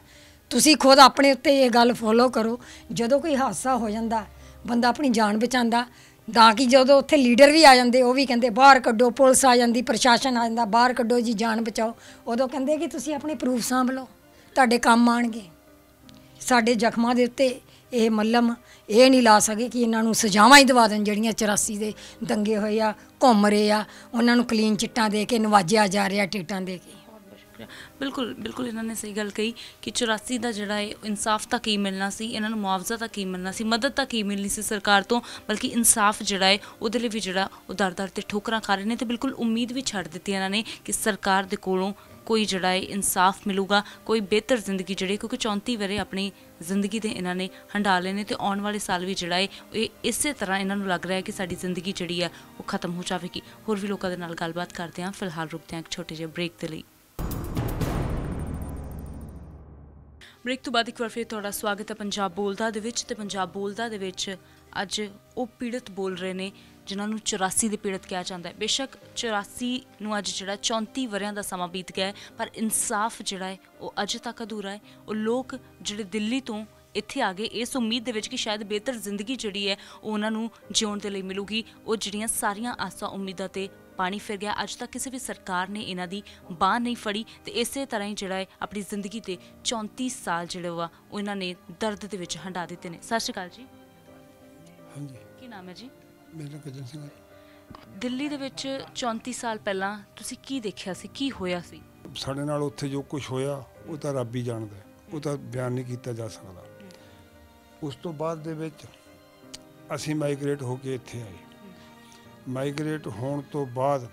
Speaker 3: ਤੁਸੀਂ ਖੁਦ ਆਪਣੇ ਉੱਤੇ ਇਹ ਗੱਲ ਫੋਲੋ ਕਰੋ। ਜਦੋਂ ਕੋਈ ਹਾਦਸਾ ਹੋ ਜਾਂਦਾ, ਬੰਦਾ ਆਪਣੀ ਜਾਨ ਬਚਾਉਂਦਾ, ਤਾਂ ਕਿ ਜਦੋਂ ਉੱਥੇ ਲੀਡਰ ਵੀ ਆ ਜਾਂਦੇ, ਉਹ ਵੀ ਕਹਿੰਦੇ, ਬਾਹਰ ਕੱਢੋ, ਪੁਲਿਸ ਆ ਜਾਂਦੀ, ਪ੍ਰਸ਼ਾਸਨ ਆ ਜਾਂਦਾ, ਬਾਹਰ ਕੱਢੋ ਜੀ, ਜਾਨ ਬਚਾਓ। ਉਦੋਂ ਕਹਿੰਦੇ ਕਿ ਤੁਸੀਂ ਆਪਣੇ ਪ੍ਰੂਫ ਸਾਂਭ ਲਓ, ਤੁਹਾਡੇ ਕੰਮ ਆਣਗੇ ਸਾਡੇ ਜ਼ਖਮਾਂ ਦੇ ਉੱਤੇ ਇਹ ਮੱਲਮ ਇਹ ਨਹੀਂ ਲਾ ਸਕੇ ਕਿ ਇਹਨਾਂ ਨੂੰ ਸਜ਼ਾਵਾਂ ਹੀ ਦਵਾ ਦੇਣ ਜਿਹੜੀਆਂ 84 ਦੇ ਦੰਗੇ ਹੋਏ ਆ, ਘੁੰਮ ਰਹੇ ਆ, ਉਹਨਾਂ ਨੂੰ ਕਲੀਨ ਚਿੱਟਾਂ ਦੇ ਕੇ ਨਵਾਜਿਆ ਜਾ ਰਿਹਾ ਟਿਕਟਾਂ ਦੇ ਕੇ
Speaker 1: ਸ਼ੁਕਰੀਆ। ਬਿਲਕੁਲ ਬਿਲਕੁਲ ਇਹਨਾਂ ਨੇ ਸਹੀ ਗੱਲ ਕਹੀ ਕਿ 84 ਦਾ ਜਿਹੜਾ ਹੈ ਇਨਸਾਫ ਤਾਂ ਕੀ ਮਿਲਣਾ ਸੀ, ਇਹਨਾਂ ਨੂੰ ਮੁਆਵਜ਼ਾ ਤਾਂ ਕੀ ਮਿਲਣਾ ਸੀ, ਮਦਦ ਤਾਂ ਕੀ ਮਿਲਣੀ ਸੀ ਸਰਕਾਰ ਤੋਂ, ਬਲਕਿ ਇਨਸਾਫ ਜਿਹੜਾ ਹੈ, ਉਹਦੇ ਲਈ ਵੀ ਜਿਹੜਾ ਉਹ ਦਰ-ਦਰ ਤੇ ਠੋਕਰਾਂ ਖਾ ਰਹੇ ਨੇ ਤੇ ਬਿਲਕੁਲ ਉਮੀਦ ਵੀ ਛੱਡ ਦਿੱਤੀ ਇਹਨਾਂ ਨੇ ਕਿ ਸਰਕਾਰ ਦੇ ਕੋਲੋਂ ਕੋਈ ਜਿਹੜਾ ਹੈ ਇਨਸਾਫ ਮਿਲੂਗਾ, ਕੋਈ ਬਿਹਤਰ ਜ਼ਿੰਦਗੀ ਜਿਹੜੀ, ਕਿਉਂਕਿ 34 ਵਰੇ ਆਪਣੀ ਜ਼ਿੰਦਗੀ ਦੇ ਇਹਨਾਂ ਨੇ ਹੰਡਾ ਲਏ ਨੇ ਤੇ ਆਉਣ ਵਾਲੇ ਸਾਲ ਵੀ ਜਿਹੜਾ ਹੈ ਇਹ ਇਸੇ ਤਰ੍ਹਾਂ ਇਹਨਾਂ ਨੂੰ ਲੱਗ ਰਿਹਾ ਹੈ ਕਿ ਸਾਡੀ ਜ਼ਿੰਦਗੀ ਜਿਹੜੀ ਹੈ ਉਹ ਖਤਮ ਹੋ ਜਾਵੇਗੀ। ਹੋਰ ਵੀ ਲੋਕਾਂ ਦੇ ਨਾਲ ਗੱਲਬਾਤ ਕਰਦੇ ਹਾਂ। ਫਿਲਹਾਲ ਰੁਕਦੇ ਹਾਂ ਇੱਕ ਛੋਟੇ ਜਿਹੇ ਬ੍ਰੇਕ ਦੇ ਲਈ। ਬ੍ਰੇਕ ਤੋਂ ਬਾਅਦ ਇੱਕ ਵਾਰ ਫਿਰ ਤੁਹਾਡਾ ਸਵਾਗਤ ਹੈ ਪੰਜਾਬ ਬੋਲਦਾ ਦੇ ਵਿੱਚ ਤੇ ਪੰਜਾਬ ਬੋਲਦਾ ਦੇ ਵਿੱਚ ਅੱਜ ਉਹ ਪੀੜਤ ਬੋਲ ਰਹੇ ਨੇ ਜਿਨ੍ਹਾਂ ਨੂੰ 84 ਦੇ ਪੀੜਤ ਕਿਹਾ ਜਾਂਦਾ ਹੈ। ਬੇਸ਼ੱਕ 84 ਨੂੰ ਅੱਜ ਜਿਹੜਾ 34 ਵਰਿਆਂ ਦਾ ਸਮਾਂ ਬੀਤ ਗਿਆ ਪਰ ਇਨਸਾਫ ਜਿਹੜਾ ਹੈ ਉਹ ਅਜੇ ਤੱਕ ਅਧੂਰਾ ਹੈ। ਉਹ ਲੋਕ ਜਿਹੜੇ ਦਿੱਲੀ ਤੋਂ ਇੱਥੇ ਆ ਗਏ ਇਸ ਉਮੀਦ ਦੇ ਵਿੱਚ ਕਿ ਸ਼ਾਇਦ ਬਿਹਤਰ ਜ਼ਿੰਦਗੀ ਜਿਹੜੀ ਹੈ ਉਹ ਉਹਨਾਂ ਨੂੰ ਜਿਉਣ ਦੇ ਲਈ ਮਿਲੂਗੀ। ਉਹ ਜਿਹੜੀਆਂ ਸਾਰੀਆਂ ਆਸਾਂ ਉਮੀਦਾਂ ਤੇ ਪਾਣੀ ਫਿਰ ਗਿਆ ਅੱਜ ਤੱਕ ਕਿਸੇ ਵੀ ਸਰਕਾਰ ਨੇ ਇਹਨਾਂ ਦੀ ਬਾਹ ਨਹੀਂ ਫੜੀ ਤੇ ਇਸੇ ਤਰ੍ਹਾਂ ਹੀ ਜਿਹੜਾ ਹੈ ਆਪਣੀ ਜ਼ਿੰਦਗੀ ਤੇ 34 ਸਾਲ ਜਿਹੜੇ ਵਾ ਉਹ ਇਹਨਾਂ ਨੇ ਦਰਦ ਦੇ ਵਿੱਚ ਹੰਡਾ ਦਿੱਤੇ ਨੇ। ਸਤਿ ਸ਼੍ਰੀ ਅਕਾਲ ਜੀ।
Speaker 4: ਹਾਂਜੀ।
Speaker 1: ਕੀ ਨਾਮ ਹੈ ਜੀ?
Speaker 4: ਮੇਰਾ ਗਜਨ ਸਿੰਘ।
Speaker 1: ਦਿੱਲੀ ਦੇ ਵਿੱਚ 34 ਸਾਲ ਪਹਿਲਾਂ ਤੁਸੀਂ ਕੀ ਦੇਖਿਆ ਸੀ ਕੀ ਹੋਇਆ ਸੀ
Speaker 4: ਸਾਡੇ ਨਾਲ ਉੱਥੇ ਜੋ ਕੁਝ ਹੋਇਆ ਉਹ ਤਾਂ ਰੱਬ ਹੀ ਜਾਣਦਾ। ਉਹ ਤਾਂ ਬਿਆਨ ਨਹੀਂ ਕੀਤਾ ਜਾ ਸਕਦਾ ਉਸ ਤੋਂ ਬਾਅਦ ਦੇ ਵਿੱਚ ਅਸੀਂ ਮਾਈਗ੍ਰੇਟ ਹੋ ਕੇ ਇੱਥੇ ਆਏ ਮਾਈਗ੍ਰੇਟ ਹੋਣ ਤੋਂ ਬਾਅਦ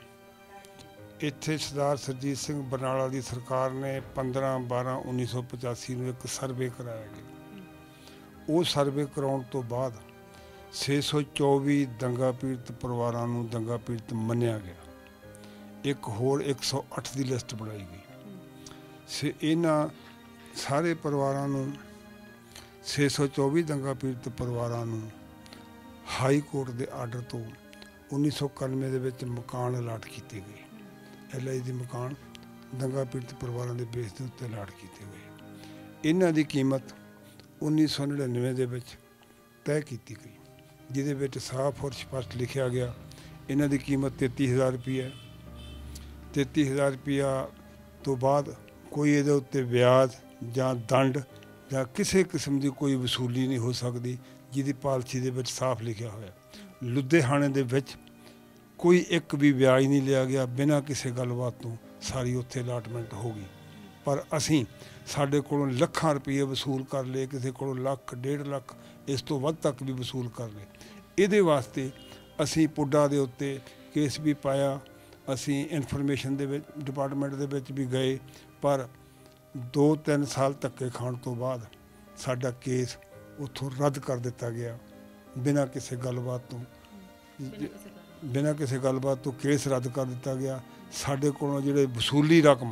Speaker 4: ਇੱਥੇ ਸਰਦਾਰ ਸਰਜੀਤ ਸਿੰਘ ਬਰਨਾਲਾ ਦੀ ਸਰਕਾਰ ਨੇ 15 12 1985 ਨੂੰ ਇੱਕ ਸਰਵੇ ਕਰਾਇਆ ਗਿਆ ਉਹ ਸਰਵੇ ਕਰਾਉਣ ਤੋਂ ਬਾਅਦ 624 ਦੰਗਾ ਪੀੜਤ ਪਰਿਵਾਰਾਂ ਨੂੰ ਦੰਗਾ ਪੀੜਤ ਮੰਨਿਆ ਗਿਆ। ਇੱਕ ਹੋਰ 108 ਦੀ ਲਿਸਟ ਬਣਾਈ ਗਈ। ਸੇ ਇਹਨਾਂ ਸਾਰੇ ਪਰਿਵਾਰਾਂ ਨੂੰ 624 ਦੰਗਾ ਪੀੜਤ ਪਰਿਵਾਰਾਂ ਨੂੰ ਹਾਈ ਕੋਰਟ ਦੇ ਆਰਡਰ ਤੋਂ 1991 ਦੇ ਵਿੱਚ ਮਕਾਨ ਅਲਾਟ ਕੀਤੇ ਗਏ। ਐਲਆਈ ਦੇ ਮਕਾਨ ਦੰਗਾ ਪੀੜਤ ਪਰਿਵਾਰਾਂ ਦੇ ਬੇਸ ਦੇ ਉੱਤੇ ਅਲਾਟ ਕੀਤੇ ਗਏ। ਇਹਨਾਂ ਦੀ ਕੀਮਤ 1999 ਦੇ ਵਿੱਚ ਤੈਅ ਕੀਤੀ ਗਈ। ਜਿਹਦੇ ਵਿੱਚ ਸਾਫ਼ ਔਰ ਸਪਸ਼ਟ ਲਿਖਿਆ ਗਿਆ, ਇਹਨਾਂ ਦੀ ਕੀਮਤ 33000 ਰੁਪਏ ਹੈ। 33000 ਰੁਪਇਆ ਤੋਂ ਬਾਅਦ ਕੋਈ ਇਹਦੇ ਉੱਤੇ ਵਿਆਜ ਜਾਂ ਦੰਡ ਜਾਂ ਕਿਸੇ ਕਿਸਮ ਦੀ ਕੋਈ ਵਸੂਲੀ ਨਹੀਂ ਹੋ ਸਕਦੀ, ਜਿਹਦੀ ਪਾਲਿਸੀ ਦੇ ਵਿੱਚ ਸਾਫ਼ ਲਿਖਿਆ ਹੋਇਆ ਲੁਧਿਆਣੇ ਦੇ ਵਿੱਚ ਕੋਈ ਇੱਕ ਵੀ ਵਿਆਜ ਨਹੀਂ ਲਿਆ ਗਿਆ, ਬਿਨਾਂ ਕਿਸੇ ਗੱਲਬਾਤ ਤੋਂ ਸਾਰੀ ਉੱਥੇ ਅਲਾਟਮੈਂਟ ਹੋ ਗਈ। ਪਰ ਅਸੀਂ ਸਾਡੇ ਕੋਲੋਂ ਲੱਖਾਂ ਰੁਪਏ ਵਸੂਲ ਕਰ ਲਏ, ਕਿਸੇ ਕੋਲੋਂ ਲੱਖ, ਡੇਢ ਲੱਖ, ਇਸ ਤੋਂ ਵੱਧ ਤੱਕ ਵੀ ਵਸੂਲ ਕਰ ਲਏ। ਇਹਦੇ ਵਾਸਤੇ ਅਸੀਂ ਪੁੱਡਾ ਦੇ ਉੱਤੇ ਕੇਸ ਵੀ ਪਾਇਆ। ਅਸੀਂ ਇਨਫੋਰਮੇਸ਼ਨ ਦੇ ਵਿੱਚ ਡਿਪਾਰਟਮੈਂਟ ਦੇ ਵਿੱਚ ਵੀ ਗਏ ਪਰ 2-3 ਸਾਲ ਧੱਕੇ ਖਾਣ ਤੋਂ ਬਾਅਦ ਸਾਡਾ ਕੇਸ ਉੱਥੋਂ ਰੱਦ ਕਰ ਦਿੱਤਾ ਗਿਆ ਬਿਨਾਂ ਕਿਸੇ ਗੱਲਬਾਤ ਤੋਂ। ਬਿਨਾਂ ਕਿਸੇ ਗੱਲਬਾਤ ਤੋਂ ਕੇਸ ਰੱਦ ਕਰ ਦਿੱਤਾ ਗਿਆ। ਸਾਡੇ ਕੋਲੋਂ ਜਿਹੜੇ ਵਸੂਲੀ ਰਕਮ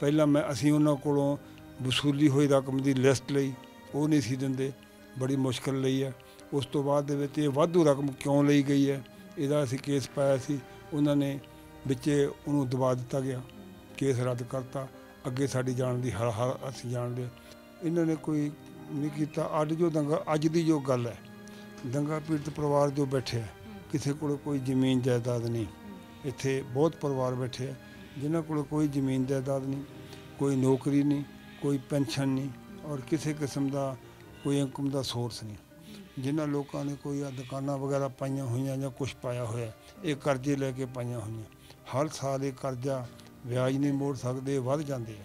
Speaker 4: ਪਹਿਲਾਂ ਮੈਂ ਅਸੀਂ ਉਹਨਾਂ ਕੋਲੋਂ ਵਸੂਲੀ ਹੋਈ ਰਕਮ ਦੀ ਲਿਸਟ ਲਈ ਉਹ ਨਹੀਂ ਸੀ ਦਿੰਦੇ। ਬੜੀ ਮੁਸ਼ਕਲ ਲਈ ਹੈ ਉਸ ਤੋਂ ਬਾਅਦ ਦੇ ਵਿੱਚ ਇਹ ਵਾਧੂ ਰਕਮ ਕਿਉਂ ਲਈ ਗਈ ਹੈ? ਇਹਦਾ ਅਸੀਂ ਕੇਸ ਪਾਇਆ ਸੀ। ਉਹਨਾਂ ਨੇ ਵਿੱਚ ਉਹਨੂੰ ਦਬਾ ਦਿੱਤਾ ਗਿਆ। ਕੇਸ ਰੱਦ ਕਰਤਾ। ਅੱਗੇ ਸਾਡੀ ਜਾਣ ਦੀ ਹਰ ਹਰ ਅਸੀਂ ਜਾਣਦੇ ਇਹਨਾਂ ਨੇ ਕੋਈ ਨਹੀਂ ਕੀਤਾ। ਅੱਜ ਜੋ ਦੰਗਾ ਅੱਜ ਦੀ ਜੋ ਗੱਲ ਹੈ, ਦੰਗਾ ਪੀੜਤ ਪਰਿਵਾਰ ਜੋ ਬੈਠੇ ਹੈ, ਕਿਸੇ ਕੋਲ ਕੋਈ ਜ਼ਮੀਨ ਜਾਇਦਾਦ ਨਹੀਂ। ਇੱਥੇ ਬਹੁਤ ਪਰਿਵਾਰ ਬੈਠੇ ਹੈ। ਜਿਨ੍ਹਾਂ ਕੋਲ ਕੋਈ ਜ਼ਮੀਨ ਜਾਇਦਾਦ ਨਹੀਂ, ਕੋਈ ਨੌਕਰੀ ਨਹੀਂ, ਕੋਈ ਪੈਨਸ਼ਨ ਨਹੀਂ ਔਰ ਕਿਸੇ ਕਿਸਮ ਦਾ ਕੋਈ ਇਨਕਮ ਦਾ ਸੋਰਸ ਨਹੀਂ। ਜਿਨ੍ਹਾਂ ਲੋਕਾਂ ਨੇ ਕੋਈ ਆਹ ਦੁਕਾਨਾਂ ਵਗੈਰਾ ਪਾਈਆਂ ਹੋਈਆਂ ਜਾਂ ਕੁਝ ਪਾਇਆ ਹੋਇਆ ਇਹ ਕਰਜ਼ੇ ਲੈ ਕੇ ਪਾਈਆਂ ਹੋਈਆਂ। ਹਰ ਸਾਲ ਇਹ ਕਰਜ਼ਾ ਵਿਆਜ ਨਹੀਂ ਮੋੜ ਸਕਦੇ ਵੱਧ ਜਾਂਦੇ ਆ।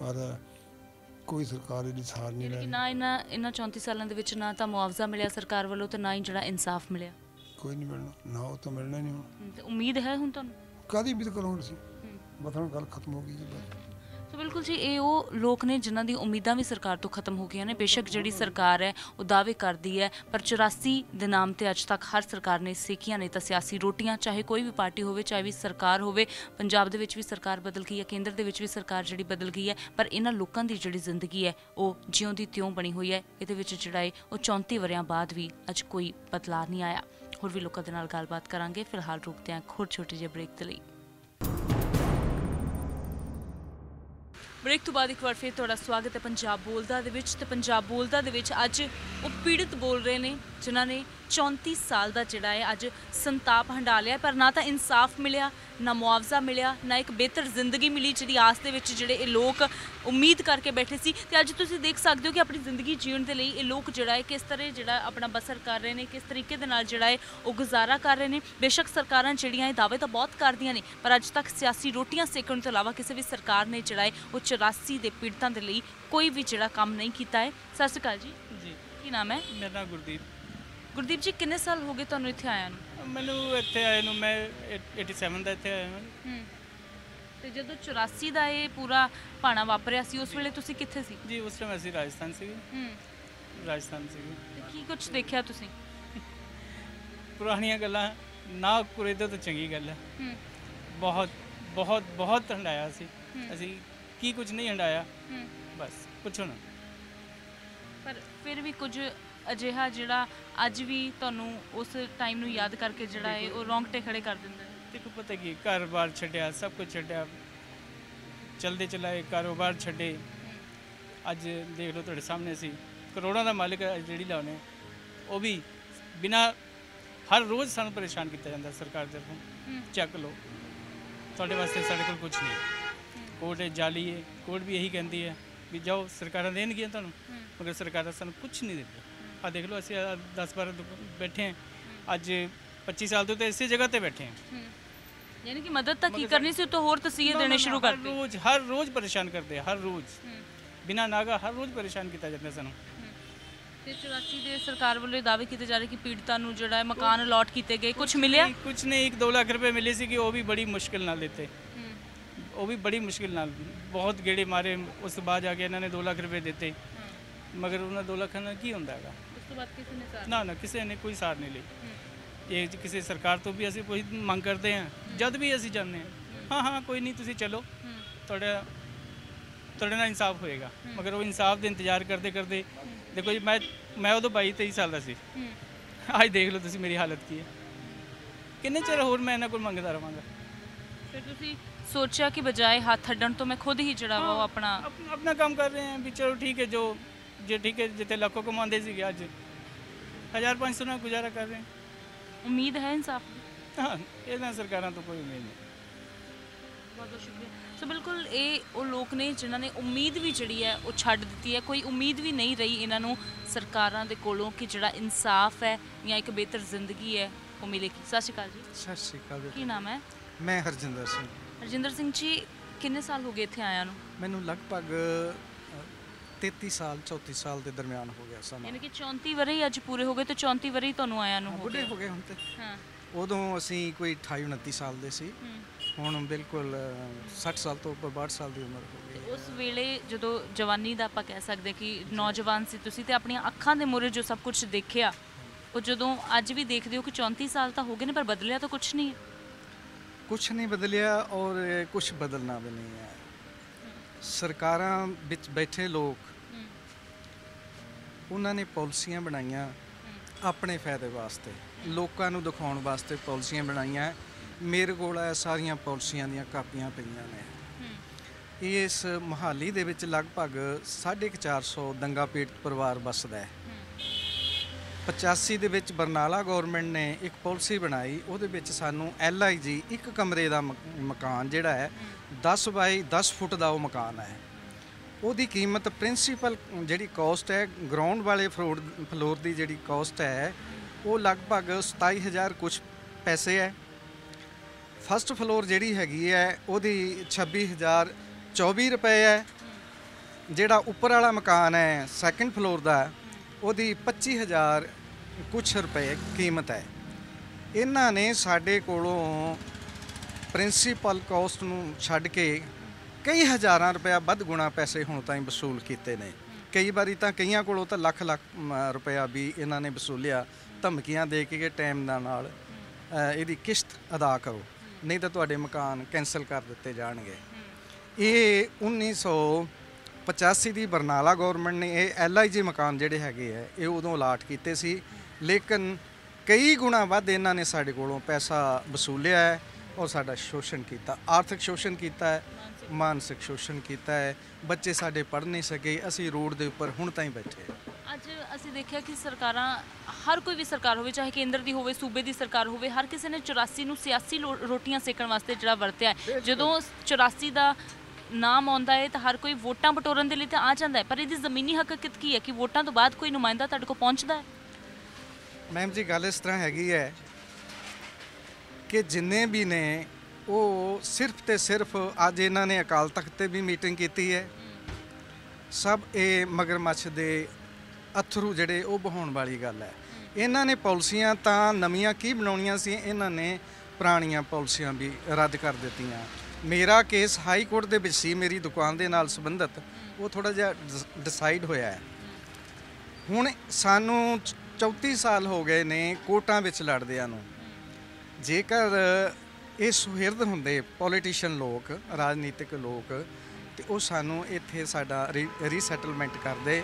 Speaker 4: ਪਰ ਕੋਈ ਸਰਕਾਰ ਇਹਦੀ ਸਾਰ ਨਹੀਂ ਲੈਂਦੀ।
Speaker 1: ਨਾ ਇਹਨਾਂ ਇਹਨਾਂ 34 ਸਾਲਾਂ ਦੇ ਵਿੱਚ ਨਾ ਤਾਂ ਮੁਆਵਜ਼ਾ ਮਿਲਿਆ ਸਰਕਾਰ ਵੱਲੋਂ ਤੇ ਨਾ ਹੀ ਜਿਹੜਾ ਇਨਸਾਫ ਮਿਲਿਆ।
Speaker 4: ਕੋਈ ਨਹੀਂ ਮਿਲਣਾ ਨਾ ਉਹ ਤਾਂ ਮਿਲਣਾ ਨਹੀਂ ਹੁਣ।
Speaker 1: ਹਮ, ਤੇ ਉਮੀਦ ਹੈ ਹੁਣ ਤੁਹਾਨੂੰ?
Speaker 4: ਕਾਦੀ ਉਮੀਦ ਕਰੋਗੇ ਤੁਸੀਂ ਬਸ ਹੁਣ ਗੱਲ ਖਤਮ ਹੋ ਗਈ ਜੀ ਬਸ।
Speaker 1: ਸੋ ਬਿਲਕੁਲ ਜੀ, ਇਹ ਉਹ ਲੋਕ ਨੇ ਜਿਨ੍ਹਾਂ ਦੀ ਉਮੀਦਾਂ ਵੀ ਸਰਕਾਰ ਤੋਂ ਖਤਮ ਹੋ ਗਈਆਂ ਨੇ। ਬੇਸ਼ੱਕ ਜਿਹੜੀ ਸਰਕਾਰ ਹੈ, ਉਹ ਦਾਅਵੇ ਕਰਦੀ ਹੈ, ਪਰ 84 ਦੇ ਨਾਮ ਤੇ ਅੱਜ ਤੱਕ ਹਰ ਸਰਕਾਰ ਨੇ ਸੇਕੀਆਂ ਨੇ ਤਾਂ ਸਿਆਸੀ ਰੋਟੀਆਂ, ਚਾਹੇ ਕੋਈ ਵੀ ਪਾਰਟੀ ਹੋਵੇ, ਚਾਹੇ ਵੀ ਸਰਕਾਰ ਹੋਵੇ, ਪੰਜਾਬ ਦੇ ਵਿੱਚ ਵੀ ਸਰਕਾਰ ਬਦਲ ਗਈ ਹੈ, ਕੇਂਦਰ ਦੇ ਵਿੱਚ ਵੀ ਸਰਕਾਰ ਜਿਹੜੀ ਬਦਲ ਗਈ ਹੈ, ਪਰ ਇਹਨਾਂ ਲੋਕਾਂ ਦੀ ਜਿਹੜੀ ਜ਼ਿੰਦਗੀ ਹੈ, ਉਹ ਜਿਉਂ ਦੀ ਤਿਉਂ ਬਣੀ ਹੋਈ ਹੈ। ਇਹਦੇ ਵਿੱਚ ਜਿਹੜਾ ਹੈ ਉਹ 34 ਵਰਿਆਂ ਬਾਅਦ ਵੀ ਅੱਜ ਕੋਈ ਬਦਲਾਅ ਨਹੀਂ ਆਇਆ। ਹੋਰ ਵੀ ਲੋਕਾਂ ਦੇ ਨਾਲ ਗੱਲਬਾਤ ਕਰਾਂਗੇ। ਫਿਲਹਾਲ ਰੁਕਦੇ ਹਾਂ ਇੱਕ ਹੋਰ ਛੋਟੀ ਜਿਹੀ ਬ੍ਰੇਕ ਦੇ ਲਈ। ਬ੍ਰੇਕ ਤੋਂ ਬਾਅਦ ਇੱਕ ਵਾਰ ਫਿਰ ਤੁਹਾਡਾ ਸਵਾਗਤ ਹੈ ਪੰਜਾਬ ਬੋਲਦਾ ਦੇ ਵਿੱਚ ਤੇ ਪੰਜਾਬ ਬੋਲਦਾ ਦੇ ਵਿੱਚ ਅੱਜ ਉਹ ਪੀੜਤ ਬੋਲ ਰਹੇ ਨੇ, ਜਿਨ੍ਹਾਂ ਨੇ 34 ਸਾਲ ਦਾ ਜਿਹੜਾ ਹੈ ਅੱਜ ਸੰਤਾਪ ਹੰਡਾ ਲਿਆ, ਪਰ ਨਾ ਤਾਂ ਇਨਸਾਫ ਮਿਲਿਆ ਨਾ ਮੁਆਵਜ਼ਾ ਮਿਲਿਆ ਨਾ ਇੱਕ ਬਿਹਤਰ ਜ਼ਿੰਦਗੀ ਮਿਲੀ ਜਿਹੜੀ ਆਸ ਦੇ ਵਿੱਚ ਜਿਹੜੇ ਇਹ ਲੋਕ ਉਮੀਦ ਕਰਕੇ ਬੈਠੇ ਸੀ। ਤੇ ਅੱਜ ਤੁਸੀਂ ਦੇਖ ਸਕਦੇ ਹੋ ਕਿ ਆਪਣੀ ਜ਼ਿੰਦਗੀ ਜੀਣ ਦੇ ਲਈ ਇਹ ਲੋਕ ਜਿਹੜਾ ਹੈ ਕਿਸ ਤਰ੍ਹਾਂ ਜਿਹੜਾ ਆਪਣਾ ਬਸਰ ਕਰ ਰਹੇ ਨੇ ਕਿਸ ਤਰੀਕੇ ਦੇ ਨਾਲ ਜਿਹੜਾ ਹੈ ਉਹ ਗੁਜ਼ਾਰਾ ਕਰ ਰਹੇ ਨੇ। ਬੇਸ਼ੱਕ ਸਰਕਾਰਾਂ ਜਿਹੜੀਆਂ ਇਹ ਦਾਅਵੇ ਤਾਂ ਬਹੁਤ ਕਰਦੀਆਂ ਨੇ ਪਰ ਅੱਜ ਤੱਕ ਸਿਆਸੀ ਰੋਟੀਆਂ ਸੇਕਣ ਤੋਂ ਇਲਾਵਾ ਕਿਸੇ ਵੀ ਸਰਕਾਰ ਨੇ ਜਿਹੜਾ ਹੈ ਉਹ 84 ਦੇ ਪੀੜਤਾਂ ਦੇ ਲਈ ਕੋਈ ਵੀ ਜਿਹੜਾ ਕੰਮ ਨਹੀਂ ਕੀਤਾ ਹੈ। ਸਤਿ ਸ਼੍ਰੀ ਅਕਾਲ ਜੀ।
Speaker 5: ਜੀ।
Speaker 1: ਕੀ ਨਾਮ ਹੈ?
Speaker 5: ਮੇਰਾ ਨਾਮ ਗੁਰਦੀਪ।
Speaker 1: ਗੁਰਦੀਪ ਜੀ ਕਿੰਨੇ ਸਾਲ ਹੋ ਗਏ ਤੁਹਾਨੂੰ ਇੱਥੇ ਆਇਆ ਨੂੰ?
Speaker 5: ਮੈਨੂੰ ਇੱਥੇ ਆਏ ਨੂੰ ਮੈਂ 87 ਦਾ ਇੱਥੇ ਆਇਆ ਹਾਂ।
Speaker 1: ਤੇ ਜਦੋਂ 84 ਦਾ ਇਹ ਪੂਰਾ ਭਾਣਾ ਵਾਪਰਿਆ ਸੀ ਉਸ ਵੇਲੇ ਤੁਸੀਂ ਕਿੱਥੇ ਸੀ?
Speaker 5: ਜੀ ਉਸ ਟਾਈਮ ਅਸੀਂ ਰਾਜਸਥਾਨ ਸੀ
Speaker 1: ਹੂੰ।
Speaker 5: ਰਾਜਸਥਾਨ ਸੀ
Speaker 1: ਤੇ ਕੀ ਕੁਝ ਦੇਖਿਆ ਤੁਸੀਂ?
Speaker 5: ਪੁਰਾਣੀਆਂ ਗੱਲਾਂ ਨਾ ਕੁਰੇ ਤੋਂ ਚੰਗੀ ਗੱਲ ਹੈ।
Speaker 1: ਹੂੰ।
Speaker 5: ਬਹੁਤ ਬਹੁਤ ਬਹੁਤ ਹੰਡਾਇਆ ਸੀ। ਅਸੀਂ ਕੀ ਕੁਝ ਨਹੀਂ ਹੰਡਾਇਆ। ਬਸ ਪੁੱਛੋ ਨਾ।
Speaker 1: ਪਰ ਫਿਰ ਵੀ ਕੁਝ ਅਜਿਹਾ ਜਿਹੜਾ ਅੱਜ ਵੀ ਤੁਹਾਨੂੰ ਉਸ ਟਾਈਮ ਨੂੰ ਯਾਦ ਕਰਕੇ ਜਿਹੜਾ ਹੈ ਉਹ ਰੌਂਗਟੇ ਖੜੇ ਕਰ ਦਿੰਦਾ ਹੈ।
Speaker 5: ਦੇਖੋ ਪਤਾ ਕੀ ਘਰ-ਬਾਰ ਛੱਡਿਆ ਸਭ ਕੁਝ ਛੱਡਿਆ। ਚਲਦੇ ਚਲਾਏ ਕਾਰੋਬਾਰ ਛੱਡੇ। ਅੱਜ ਦੇਖ ਲਓ ਤੁਹਾਡੇ ਸਾਹਮਣੇ ਸੀ ਕਰੋੜਾਂ ਦਾ ਮਾਲਕ ਜਿਹੜੀ ਲਾਉਨੇ ਉਹ ਵੀ ਬਿਨਾ ਹਰ ਰੋਜ਼ ਸਾਨੂੰ ਪਰੇਸ਼ਾਨ ਕੀਤਾ ਜਾਂਦਾ ਸਰਕਾਰ ਦੇ ਤਰਫੋਂ।
Speaker 1: ਹੂੰ।
Speaker 5: ਚੱਕ ਲਓ। ਤੁਹਾਡੇ ਵਾਸਤੇ ਸਾਡੇ ਕੋਲ ਕੁਝ ਨਹੀਂ। ਕੋਰਟ ਹੈ ਜਾਲੀ ਹੈ ਕੋਰਟ ਵੀ ਇਹੀ ਕਹਿੰਦੀ ਹੈ ਵੀ ਜਾਓ ਸਰਕਾਰਾਂ ਦੇਣਗੀਆਂ ਤੁਹਾਨੂੰ ਮਗਰ ਸਰਕਾਰਾਂ ਸਾਨੂੰ ਕੁਝ ਨਹੀਂ ਦਿੰਦੀ ਆ ਦੇਖ ਲਓ ਅਸੀਂ 10 12 ਬੈਠੇ ਹਾਂ ਅੱਜ 25 ਸਾਲ ਤੋਂ ਤਾਂ ਇਸੇ ਜਗ੍ਹਾ ਤੇ ਬੈਠੇ ਹਾਂ
Speaker 1: ਹੂੰ ਯਾਨੀ ਕਿ ਮਦਦ ਤਾਂ ਕੀ
Speaker 5: ਮਗਰ
Speaker 1: ਕਰਨੀ ਸੀ ਉਹ ਤਾਂ ਹੋਰ ਤਸੀਹੇ
Speaker 5: ਨਾ,
Speaker 1: ਦੇਣੇ
Speaker 5: ਨਾ,
Speaker 1: ਸ਼ੁਰੂ
Speaker 5: ਹਰ
Speaker 1: ਕਰਤੇ
Speaker 5: ਰੋਜ਼ ਹਰ ਰੋਜ਼ ਪਰੇਸ਼ਾਨ ਕਰਦੇ ਆ, ਹਰ ਰੋਜ਼
Speaker 1: ਹੂੰ
Speaker 5: ਬਿਨਾ ਨਾਗਾ ਹਰ ਰੋਜ਼ ਪਰੇਸ਼ਾਨ ਕੀਤਾ ਜਾਂਦਾ ਸਾਨੂੰ
Speaker 1: ਤੇ 84 ਦੇ ਸਰਕਾਰ ਵੱਲੋਂ ਇਹ ਦਾਅਵੇ ਕੀਤੇ ਜਾ ਰਹੇ ਕਿ ਪੀੜਤਾਂ ਨੂੰ ਜਿਹੜਾ ਹੈ ਮਕਾਨ ਅਲਾਟ ਕੀਤੇ ਗਏ ਕੁਝ ਮਿਲਿਆ
Speaker 5: ਕੁਝ ਨਹੀਂ 1-2 ਲੱਖ ਰੁਪਏ ਮਿਲੇ ਸੀ ਕਿ ਉਹ ਵੀ ਬੜੀ ਮੁਸ਼ਕਿਲ ਨਾਲ ਦਿੱਤੇ
Speaker 1: ਹੂੰ
Speaker 5: ਉਹ ਵੀ ਬੜੀ ਮੁਸ਼ਕਿਲ ਨਾਲ ਬਹੁਤ ਗੇੜੇ ਮਾਰੇ ਉਸ ਤੋਂ ਬਾਅਦ ਜਾ ਕੇ ਇਹਨਾਂ ਨੇ 2 ਲੱਖ ਰੁਪਏ ਦਿੱਤੇ ਮਗਰ ਉਹਨਾਂ 2 ਲੱਖਾਂ ਨਾਲ ਕੀ ਹੁੰਦਾ ਹੈਗਾ
Speaker 1: ਉਸ ਤੋਂ ਬਾਅਦ ਕਿਸੇ ਨੇ ਸਾਥ
Speaker 5: ਨਾ ਨਾ ਕਿਸੇ ਨੇ ਕੋਈ ਸਾਰ ਨਹੀਂ ਲਈ। ਇਹ ਕਿਸੇ ਸਰਕਾਰ ਤੋਂ ਵੀ ਅਸੀਂ ਕੋਈ ਮੰਗ ਕਰਦੇ ਹਾਂ ਜਦ ਵੀ ਅਸੀਂ ਜਾਂਦੇ ਹਾਂ। ਹਾਂ। ਹਾਂ ਕੋਈ ਨਹੀਂ ਤੁਸੀਂ ਚਲੋ। ਤੁਹਾਡਾ ਤੁਹਾਡੇ ਨਾਲ ਇਨਸਾਫ ਹੋਏਗਾ। ਮਗਰ ਉਹ ਇਨਸਾਫ ਦੇ ਇੰਤਜ਼ਾਰ ਕਰਦੇ ਕਰਦੇ ਦੇਖੋ ਜੀ ਮੈਂ ਮੈਂ ਉਦੋਂ 22 23 ਸਾਲ ਦਾ ਸੀ। ਅੱਜ ਦੇਖ ਲਓ ਤੁਸੀਂ ਮੇਰੀ ਹਾਲਤ ਕੀ ਹੈ। ਕਿੰਨੇ ਚਿਰ ਹੋਰ ਮੈਂ ਇਹਨਾਂ ਕੋਲ ਮੰਗਦਾ ਰਵਾਂਗਾ
Speaker 1: ਫਿਰ ਤੁਸੀਂ ਸੋਚਿਆ ਕਿ ਬਜਾਏ ਹੱਥ ਅੱਡਣ ਤੋਂ ਮੈਂ ਖੁਦ ਹੀ ਜਿਹੜਾ ਉਹ ਆਪਣਾ
Speaker 5: ਆਪਣਾ ਆਪਣਾ ਕੰਮ ਕਰ ਰਹੇ ਹਾਂ ਵੀ ਚਲੋ ਠੀਕ ਹੈ ਜੋ ਜੇ ਠੀਕ ਹੈ ਜਿੱਥੇ ਲੱਖੋਂ ਕਮਾਉਂਦੇ ਸੀਗੇ ਅੱਜ। 1500 ਨਾਲ ਗੁਜ਼ਾਰਾ ਕਰ ਰਹੇ ਹਾਂ।
Speaker 1: ਉਮੀਦ ਹੈ ਇਨਸਾਫ ਦੀ?
Speaker 5: ਹਾਂ ਇਹਨਾਂ ਸਰਕਾਰਾਂ ਤੋਂ ਕੋਈ ਉਮੀਦ ਨਹੀਂ।
Speaker 1: ਬਹੁਤ ਬਹੁਤ ਸ਼ੁਕਰੀਆ। ਸੋ ਬਿਲਕੁਲ ਇਹ ਉਹ ਲੋਕ ਨੇ ਜਿਨ੍ਹਾਂ ਨੇ ਉਮੀਦ ਵੀ ਜਿਹੜੀ ਹੈ ਉਹ ਛੱਡ ਦਿੱਤੀ ਹੈ। ਕੋਈ ਉਮੀਦ ਵੀ ਨਹੀਂ ਰਹੀ ਇਹਨਾਂ ਨੂੰ ਸਰਕਾਰਾਂ ਦੇ ਕੋਲੋਂ ਕਿ ਜਿਹੜਾ ਇਨਸਾਫ ਹੈ ਜਾਂ ਇੱਕ ਬਿਹਤਰ ਜ਼ਿੰਦਗੀ ਹੈ ਉਹ ਮਿਲੇਗੀ। ਸਤਿ ਸ਼੍ਰੀ ਅਕਾਲ ਜੀ।
Speaker 6: ਸਤਿ ਸ਼੍ਰੀ ਅਕਾਲ ਬੇਟਾ।
Speaker 1: ਕੀ ਨਾਮ ਹੈ?
Speaker 6: ਮੈਂ ਹਰਜਿੰਦਰ ਸਿੰਘ।
Speaker 1: ਰਜਿੰਦਰ ਸਿੰਘ ਜੀ ਕਿੰਨੇ ਸਾਲ ਹੋ ਗਏ ਇੱਥੇ ਆਇਆਂ ਨੂੰ?
Speaker 6: ਮੈਨੂੰ ਲਗਭਗ 33 ਸਾਲ 34 ਸਾਲ ਦੇ ਦਰਮਿਆਨ ਹੋ ਗਿਆ ਸਮਾਂ।
Speaker 1: ਯਾਨੀ ਕਿ 34 ਵਰੇ ਅੱਜ ਪੂਰੇ ਹੋ ਗਏ ਤੇ 34 ਵਰੇ ਤੁਹਾਨੂੰ ਆਇਆਂ ਨੂੰ ਹੋ
Speaker 6: ਬੁੱਢੇ
Speaker 1: ਗਏ
Speaker 6: ਹੋ ਗਏ ਹੁਣ ਤੇ।
Speaker 1: ਹਾਂ।
Speaker 6: ਉਦੋਂ ਅਸੀਂ ਕੋਈ 28 29 ਸਾਲ ਦੇ ਸੀ। ਹੁਣ ਬਿਲਕੁਲ ਅ, 60 ਸਾਲ ਤੋਂ ਉੱਪਰ 62 ਸਾਲ ਦੀ ਉਮਰ ਹੋ ਗਈ
Speaker 1: ਉਸ ਵੇਲੇ ਜਦੋਂ ਜਵਾਨੀ ਦਾ ਆਪਾਂ ਕਹਿ ਸਕਦੇ ਕਿ ਨੌਜਵਾਨ ਸੀ ਤੁਸੀਂ ਤੇ ਆਪਣੀਆਂ ਅੱਖਾਂ ਦੇ ਮੂਹਰੇ ਜੋ ਸਭ ਕੁਝ ਦੇਖਿਆ ਉਹ ਜਦੋਂ ਅੱਜ ਵੀ ਦੇਖਦੇ ਹੋ ਕਿ 34 ਸਾਲ ਤਾਂ ਹੋ ਗਏ ਨੇ ਪਰ ਬਦਲਿਆ ਤਾਂ ਕੁਝ ਨਹੀਂ ਹੈ।
Speaker 6: ਕੁਝ ਨਹੀਂ ਬਦਲਿਆ ਔਰ ਕੁਝ ਬਦਲਣਾ ਵੀ ਨਹੀਂ ਹੈ। ਸਰਕਾਰਾਂ ਵਿੱਚ ਬੈਠੇ ਲੋਕ ਉਹਨਾਂ ਨੇ ਪਾਲਿਸੀਆਂ ਬਣਾਈਆਂ ਆਪਣੇ ਫਾਇਦੇ ਵਾਸਤੇ ਲੋਕਾਂ ਨੂੰ ਦਿਖਾਉਣ ਵਾਸਤੇ ਪਾਲਿਸੀਆਂ ਬਣਾਈਆਂ। ਮੇਰੇ ਕੋਲ ਇਹ ਸਾਰੀਆਂ ਪਾਲਿਸੀਆਂ ਦੀਆਂ ਕਾਪੀਆਂ ਪਈਆਂ ਨੇ। ਇਸ ਮਹਾਲੀ ਦੇ ਵਿੱਚ ਲਗਭਗ 450 ਦੰਗਾ ਪੀੜਤ ਪਰਿਵਾਰ ਵੱਸਦਾ ਹੈ। 85 ਦੇ ਵਿੱਚ ਬਰਨਾਲਾ ਗਵਰਨਮੈਂਟ ਨੇ ਇੱਕ ਪਾਲਿਸੀ ਬਣਾਈ ਉਹਦੇ ਵਿੱਚ ਸਾਨੂੰ ਐਲਆਈਜੀ ਇੱਕ ਕਮਰੇ ਦਾ ਮਕ- ਮਕਾਨ ਜਿਹੜਾ ਹੈ 10 ਬਾਈ 10 ਫੁੱਟ ਦਾ ਉਹ ਮਕਾਨ ਹੈ। ਉਹਦੀ ਕੀਮਤ ਪ੍ਰਿੰਸੀਪਲ ਜਿਹੜੀ ਕਾਸਟ ਹੈ ਗਰਾਊਂਡ ਵਾਲੇ ਫਲੋਰ ਫਲੋਰ ਦੀ ਜਿਹੜੀ ਕਾਸਟ ਹੈ, ਉਹ ਲਗਭਗ 27000 ਕੁਝ ਪੈਸੇ ਹੈ। ਫਸਟ ਫਲੋਰ ਜਿਹੜੀ ਹੈਗੀ ਹੈ, ਉਹਦੀ 26024 ਰੁਪਏ ਹੈ। ਜਿਹੜਾ ਉੱਪਰ ਵਾਲਾ ਮਕਾਨ ਹੈ ਸੈਕੰਡ ਫਲੋਰ ਦਾ, ਉਹਦੀ 25000 ਕੁਛ ਰੁਪਏ ਕੀਮਤ ਹੈ। ਇਹਨਾਂ ਨੇ ਸਾਡੇ ਕੋਲੋਂ ਪ੍ਰਿੰਸੀਪਲ ਕਾਸਟ ਨੂੰ ਛੱਡ ਕੇ ਕਈ ਹਜ਼ਾਰਾਂ ਰੁਪਇਆ ਵੱਧ ਗੁਣਾ ਪੈਸੇ ਹੁਣ ਤਾਈਂ ਵਸੂਲ ਕੀਤੇ ਨੇ। ਕਈ ਵਾਰੀ ਤਾਂ ਕਈਆਂ ਕੋਲੋਂ ਤਾਂ ਲੱਖ ਲੱਖ ਰੁਪਇਆ ਵੀ ਇਹਨਾਂ ਨੇ ਵਸੂਲਿਆ, ਧਮਕੀਆਂ ਦੇ ਕੇ ਕਿ ਟਾਈਮ ਦਾ ਨਾਲ ਇਹਦੀ ਕਿਸ਼ਤ ਅਦਾ ਕਰੋ, ਨਹੀਂ ਤਾਂ ਤੁਹਾਡੇ ਮਕਾਨ ਕੈਨਸਲ ਕਰ ਦਿੱਤੇ ਜਾਣਗੇ। ਇਹ 1985 ਦੀ ਬਰਨਾਲਾ ਗਵਰਨਮੈਂਟ ਨੇ ਇਹ ਐਲਆਈਜੀ ਮਕਾਨ ਜਿਹੜੇ ਹੈਗੇ ਆ, ਇਹ ਉਦੋਂ ਅਲਾਟ ਕੀਤੇ ਸੀ। ਲੇਕਿਨ ਕਈ ਗੁਣਾ ਵੱਧ ਇਹਨਾਂ ਨੇ ਸਾਡੇ ਕੋਲੋਂ ਪੈਸਾ ਵਸੂਲਿਆ ਹੈ, ਔਰ ਸਾਡਾ ਸ਼ੋਸ਼ਣ ਕੀਤਾ, ਆਰਥਿਕ ਸ਼ੋਸ਼ਣ ਕੀਤਾ ਹੈ। ਮਾਨਸਿਕ ਸ਼ੋਸ਼ਣ ਕੀਤਾ ਹੈ ਬੱਚੇ ਸਾਡੇ ਪੜ੍ਹ ਨਹੀਂ ਸਕੇ ਅਸੀਂ ਰੋਡ ਦੇ ਉੱਪਰ ਹੁਣ ਬੈਠੇ ਹਾਂ।
Speaker 1: ਅੱਜ ਅਸੀਂ ਦੇਖਿਆ ਕਿ ਸਰਕਾਰਾਂ ਹਰ ਕੋਈ ਵੀ ਸਰਕਾਰ ਹੋਵੇ ਚਾਹੇ ਕੇਂਦਰ ਦੀ ਹੋਵੇ ਸੂਬੇ ਦੀ ਸਰਕਾਰ ਹੋਵੇ ਹਰ ਕਿਸੇ ਨੇ 84 ਨੂੰ ਸਿਆਸੀ ਰੋਟੀਆਂ ਸੇਕਣ ਵਾਸਤੇ ਜਿਹੜਾ ਵਰਤਿਆ। ਜਦੋਂ 84 ਦਾ ਨਾਮ ਆਉਂਦਾ ਹੈ ਤਾਂ ਹਰ ਕੋਈ ਵੋਟਾਂ ਬਟੋਰਨ ਦੇ ਲਈ ਤਾਂ ਆ ਜਾਂਦਾ ਹੈ ਪਰ ਇਹਦੀ ਜ਼ਮੀਨੀ ਹਕੀਕਤ ਕੀ ਹੈ ਕਿ ਵੋਟਾਂ ਤੋਂ ਬਾਅਦ ਕੋਈ ਨੁਮਾਇੰਦਾ ਤੁਹਾਡੇ ਕੋਲ ਪਹੁੰਚਦਾ ਹੈ
Speaker 6: ਮੈਮ ਜੀ ਗੱਲ ਇਸ ਤਰ੍ਹਾਂ ਹੈਗੀ ਹੈ ਕਿ ਜਿੰਨੇ ਵੀ ਨੇ ਉਹ ਸਿਰਫ ਤੇ ਸਿਰਫ ਅੱਜ ਇਹਨਾਂ ਨੇ ਅਕਾਲ ਤਖਤ ਤੇ ਵੀ ਮੀਟਿੰਗ ਕੀਤੀ ਹੈ। ਸਭ ਇਹ ਮਗਰਮੱਛ ਦੇ ਅਥਰੂ ਜਿਹੜੇ ਉਹ ਬਹਾਉਣ ਵਾਲੀ ਗੱਲ ਹੈ। ਇਹਨਾਂ ਨੇ ਪਾਲਿਸੀਆਂ ਤਾਂ ਨਵੀਆਂ ਕੀ ਬਣਾਉਣੀਆਂ ਸੀ, ਇਹਨਾਂ ਨੇ ਪੁਰਾਣੀਆਂ ਪਾਲਿਸੀਆਂ ਵੀ ਰੱਦ ਕਰ ਦਿੱਤੀਆਂ। ਮੇਰਾ ਕੇਸ ਹਾਈ ਕੋਰਟ ਦੇ ਵਿੱਚ ਸੀ, ਮੇਰੀ ਦੁਕਾਨ ਦੇ ਨਾਲ ਸੰਬੰਧਿਤ। ਉਹ ਥੋੜਾ ਜਿਹਾ ਡਿਸਾਈਡ ਹੋਇਆ ਹੈ। ਹੁਣ ਸਾਨੂੰ ਚ- 34 ਸਾਲ ਹੋ ਗਏ ਨੇ ਕੋਰਟਾਂ ਵਿੱਚ ਲੜਦਿਆਂ ਨੂੰ। ਜੇਕਰ ਇਹ ਸੁਹਿਰਦ ਹੁੰਦੇ ਪੋਲੀਟੀਸ਼ੀਅਨ ਲੋਕ, ਰਾਜਨੀਤਿਕ ਲੋਕ, ਤੇ ਉਹ ਸਾਨੂੰ ਇੱਥੇ ਸਾਡਾ ਰੀਸੈਟਲਮੈਂਟ ਕਰਦੇ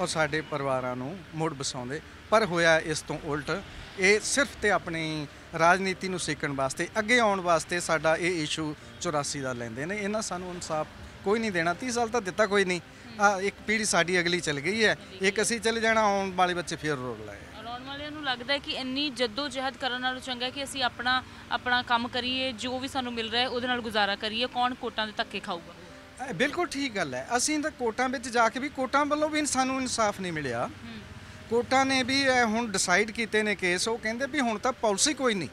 Speaker 6: ਔਰ ਸਾਡੇ ਪਰਿਵਾਰਾਂ ਨੂੰ ਮੁੜ ਬਸਾਉਂਦੇ। ਪਰ ਹੋਇਆ ਇਸ ਤੋਂ ਉਲਟ, ਇਹ ਸਿਰਫ ਤੇ ਆਪਣੀ ਰਾਜਨੀਤੀ ਨੂੰ ਸਿੱਖਣ ਵਾਸਤੇ, ਅੱਗੇ ਆਉਣ ਵਾਸਤੇ ਸਾਡਾ ਇਹ ਇਸ਼ੂ 84 ਦਾ ਲੈਂਦੇ ਨੇ। ਇਹਨਾਂ ਸਾਨੂੰ ਇਨਸਾਫ ਕੋਈ ਨਹੀਂ ਦੇਣਾ। 30 ਸਾਲ ਤਾਂ ਦਿੱਤਾ ਕੋਈ ਨਹੀਂ। ਆ, ਇੱਕ ਪੀੜ੍ਹੀ ਸਾਡੀ ਅਗਲੀ ਚਲ ਗਈ ਹੈ। ਇੱਕ ਅਸੀਂ ਚਲੇ ਜਾਣਾ, ਆਉਣ ਵਾਲੇ ਬੱਚੇ ਫੇਰ ਰੋਲ ਲਾਏ।
Speaker 1: ਵਾਲਿਆਂ ਨੂੰ ਲੱਗਦਾ ਹੈ ਕਿ ਇੰਨੀ ਜੱਦੋ ਜਹਿਦ ਕਰਨ ਨਾਲੋਂ ਚੰਗਾ ਕਿ ਅਸੀਂ ਆਪਣਾ ਆਪਣਾ ਕੰਮ ਕਰੀਏ ਜੋ ਵੀ ਸਾਨੂੰ ਮਿਲ ਰਿਹਾ ਹੈ ਉਹਦੇ ਨਾਲ ਗੁਜ਼ਾਰਾ ਕਰੀਏ। ਕੌਣ ਕੋਟਾਂ ਦੇ ਧੱਕੇ ਖਾਊਗਾ?
Speaker 6: ਇਹ ਬਿਲਕੁਲ ਠੀਕ ਗੱਲ ਹੈ। ਅਸੀਂ ਤਾਂ ਕੋਰਟਾਂ ਵਿੱਚ ਜਾ ਕੇ ਵੀ ਕੋਰਟਾਂ ਵੱਲੋਂ ਵੀ ਸਾਨੂੰ ਇਨਸਾਫ ਨਹੀਂ ਮਿਲਿਆ। ਕੋਰਟਾਂ ਨੇ ਵੀ ਇਹ ਹੁਣ ਡਿਸਾਈਡ ਕੀਤੇ ਨੇ ਕੇਸ ਉਹ ਕਹਿੰਦੇ ਵੀ ਹੁਣ ਤਾਂ ਪਾਲਿਸੀ ਕੋਈ ਨਹੀਂ।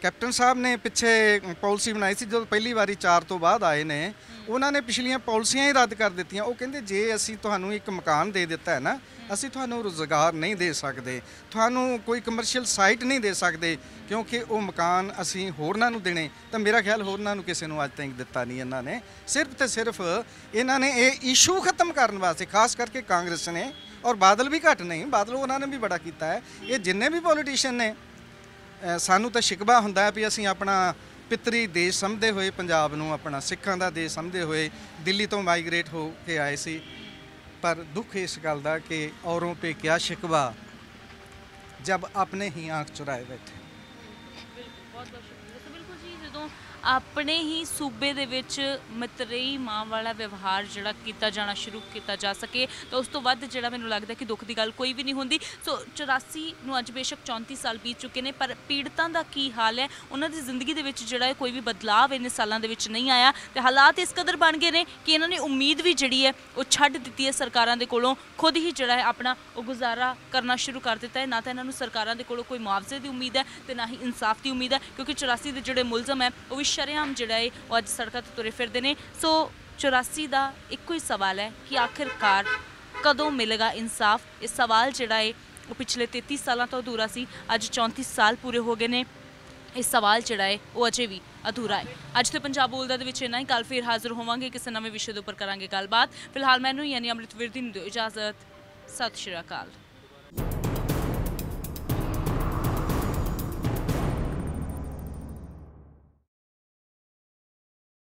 Speaker 6: ਕੈਪਟਨ ਸਾਹਿਬ ਨੇ ਪਿੱਛੇ ਪਾਲਿਸੀ ਬਣਾਈ ਸੀ, ਜਦੋਂ ਪਹਿਲੀ ਵਾਰੀ 4 ਤੋਂ ਬਾਅਦ ਆਏ ਨੇ, ਉਹਨਾਂ ਨੇ ਪਿਛਲੀਆਂ ਪਾਲਿਸੀਆਂ ਹੀ ਰੱਦ ਕਰ ਦਿੱਤੀਆਂ। ਉਹ ਕਹਿੰਦੇ, ਜੇ ਅਸੀਂ ਤੁਹਾਨੂੰ ਇੱਕ ਮਕਾਨ ਦੇ ਦਿੱਤਾ ਹੈ ਨਾ, ਅਸੀਂ ਤੁਹਾਨੂੰ ਰੋਜ਼ਗਾਰ ਨਹੀਂ ਦੇ ਸਕਦੇ, ਤੁਹਾਨੂੰ ਕੋਈ ਕਮਰਸ਼ੀਅਲ ਸਾਈਟ ਨਹੀਂ ਦੇ ਸਕਦੇ, ਕਿਉਂਕਿ ਉਹ ਮਕਾਨ ਅਸੀਂ ਹੋਰਨਾਂ ਨੂੰ ਦੇਣੇ। ਤਾਂ ਮੇਰਾ ਖਿਆਲ ਹੋਰਨਾਂ ਨੂੰ ਕਿਸੇ ਨੂੰ ਅੱਜ ਤੱਕ ਦਿੱਤਾ ਨਹੀਂ ਇਹਨਾਂ ਨੇ। ਸਿਰਫ ਤੇ ਸਿਰਫ ਇਹਨਾਂ ਨੇ ਇਹ ਇਸ਼ੂ ਖਤਮ ਕਰਨ ਵਾਸਤੇ, ਖਾਸ ਕਰਕੇ ਕਾਂਗਰਸ ਨੇ, ਔਰ ਬਾਦਲ ਵੀ ਘੱਟ ਨਹੀਂ, ਬਾਦਲ ਉਹਨਾਂ ਨੇ ਵੀ ਬੜਾ ਕੀਤਾ ਹੈ। ਇਹ ਜਿੰਨੇ ਵੀ ਪੋਲੀਟੀਸ਼ੀਅਨ ਨੇ ਸਾਨੂੰ ਤਾਂ ਸ਼ਿਕਵਾ ਹੁੰਦਾ ਵੀ ਅਸੀਂ ਆਪਣਾ ਪਿਤਰੀ ਦੇਸ਼ ਸਮਝਦੇ ਹੋਏ, ਪੰਜਾਬ ਨੂੰ ਆਪਣਾ ਸਿੱਖਾਂ ਦਾ ਦੇਸ਼ ਸਮਝਦੇ ਹੋਏ ਦਿੱਲੀ ਤੋਂ ਮਾਈਗ੍ਰੇਟ ਹੋ ਕੇ ਆਏ ਸੀ। ਪਰ ਦੁੱਖ ਇਸ ਗੱਲ ਦਾ ਕਿ ਔਰੋਂ ਪੇ ਕਿਆ
Speaker 1: ਸ਼ਿਕਵਾ ਜਬ ਆਪਣੇ ਹੀ ਆਂਖ ਚੁਰਾਏ ਬੈਠੇ। ਆਪਣੇ ਹੀ ਸੂਬੇ ਦੇ ਵਿੱਚ ਮਤਰੇਈ ਮਾਂ ਵਾਲਾ ਵਿਵਹਾਰ ਜਿਹੜਾ ਕੀਤਾ ਜਾਣਾ ਸ਼ੁਰੂ ਕੀਤਾ ਜਾ ਸਕੇ, ਤਾਂ ਉਸ ਤੋਂ ਵੱਧ ਜਿਹੜਾ ਮੈਨੂੰ ਲੱਗਦਾ ਕਿ ਦੁੱਖ ਦੀ ਗੱਲ ਕੋਈ ਵੀ ਨਹੀਂ ਹੁੰਦੀ। ਸੋ 84 ਨੂੰ ਅੱਜ ਬੇਸ਼ੱਕ 34 ਸਾਲ ਬੀਤ ਚੁੱਕੇ ਨੇ, ਪਰ ਪੀੜਤਾਂ ਦਾ ਕੀ ਹਾਲ ਹੈ? ਉਹਨਾਂ ਦੀ ਜ਼ਿੰਦਗੀ ਦੇ ਵਿੱਚ ਜਿਹੜਾ ਹੈ ਕੋਈ ਵੀ ਬਦਲਾਅ ਇੰਨੇ ਸਾਲਾਂ ਦੇ ਵਿੱਚ ਨਹੀਂ ਆਇਆ ਤੇ ਹਾਲਾਤ ਇਸ ਕਦਰ ਬਣ ਗਏ ਨੇ ਕਿ ਇਹਨਾਂ ਨੇ ਉਮੀਦ ਵੀ ਜਿਹੜੀ ਹੈ, ਉਹ ਛੱਡ ਦਿੱਤੀ ਹੈ ਸਰਕਾਰਾਂ ਦੇ ਕੋਲੋਂ। ਖੁਦ ਹੀ ਜਿਹੜਾ ਹੈ ਆਪਣਾ ਉਹ ਗੁਜ਼ਾਰਾ ਕਰਨਾ ਸ਼ੁਰੂ ਕਰ ਦਿੱਤਾ ਹੈ। ਨਾ ਤਾਂ ਇਹਨਾਂ ਨੂੰ ਸਰਕਾਰਾਂ ਦੇ ਕੋਲੋਂ ਕੋਈ ਮੁਆਵਜ਼ੇ ਦੀ ਉਮੀਦ ਹੈ ਤੇ ਨਾ ਹੀ ਇਨਸਾਫ ਦੀ ਉਮੀਦ ਹੈ, ਕਿਉਂਕਿ 84 ਦੇ ਜਿਹੜੇ ਮੁਲਜ਼ਮ ਹੈ, ਉਹ ਵੀ ਸ਼ਰੇਆਮ ਜਿਹੜਾ ਹੈ ਉਹ ਅੱਜ ਸੜਕਾਂ ਤੇ ਤੁਰੇ ਫਿਰਦੇ ਨੇ। ਸੋ 84 ਦਾ ਇੱਕੋ ਹੀ ਸਵਾਲ ਹੈ ਕਿ ਆਖਿਰਕਾਰ ਕਦੋਂ ਮਿਲੇਗਾ ਇਨਸਾਫ? ਇਹ ਸਵਾਲ ਜਿਹੜਾ ਹੈ ਉਹ ਪਿਛਲੇ 33 ਸਾਲਾਂ ਤੋਂ ਅਧੂਰਾ ਸੀ। ਅੱਜ 34 ਸਾਲ ਪੂਰੇ ਹੋ ਗਏ ਨੇ। ਇਹ ਸਵਾਲ ਜਿਹੜਾ ਹੈ ਉਹ ਅਜੇ ਵੀ ਅਧੂਰਾ ਹੈ। ਅੱਜ ਤੇ ਪੰਜਾਬ ਬੋਲਦਾ ਦੇ ਵਿੱਚ ਇੰਨਾ ਹੀ। ਕੱਲ ਫੇਰ ਹਾਜ਼ਰ ਹੋਵਾਂਗੇ, ਕਿਸੇ ਨਵੇਂ ਵਿਸ਼ੇ ਦੇ ਉੱਪਰ ਕਰਾਂਗੇ ਗੱਲਬਾਤ। ਫਿਲਹਾਲ ਮੈਨੂੰ ਯਾਨੀ ਅੰਮ੍ਰਿਤਵੀਰ ਵਿਰਦੀ ਨੂੰ ਦਿਓ ਇਜਾਜ਼ਤ। ਸਤਿ ਸ਼੍ਰੀ ਅਕਾਲ।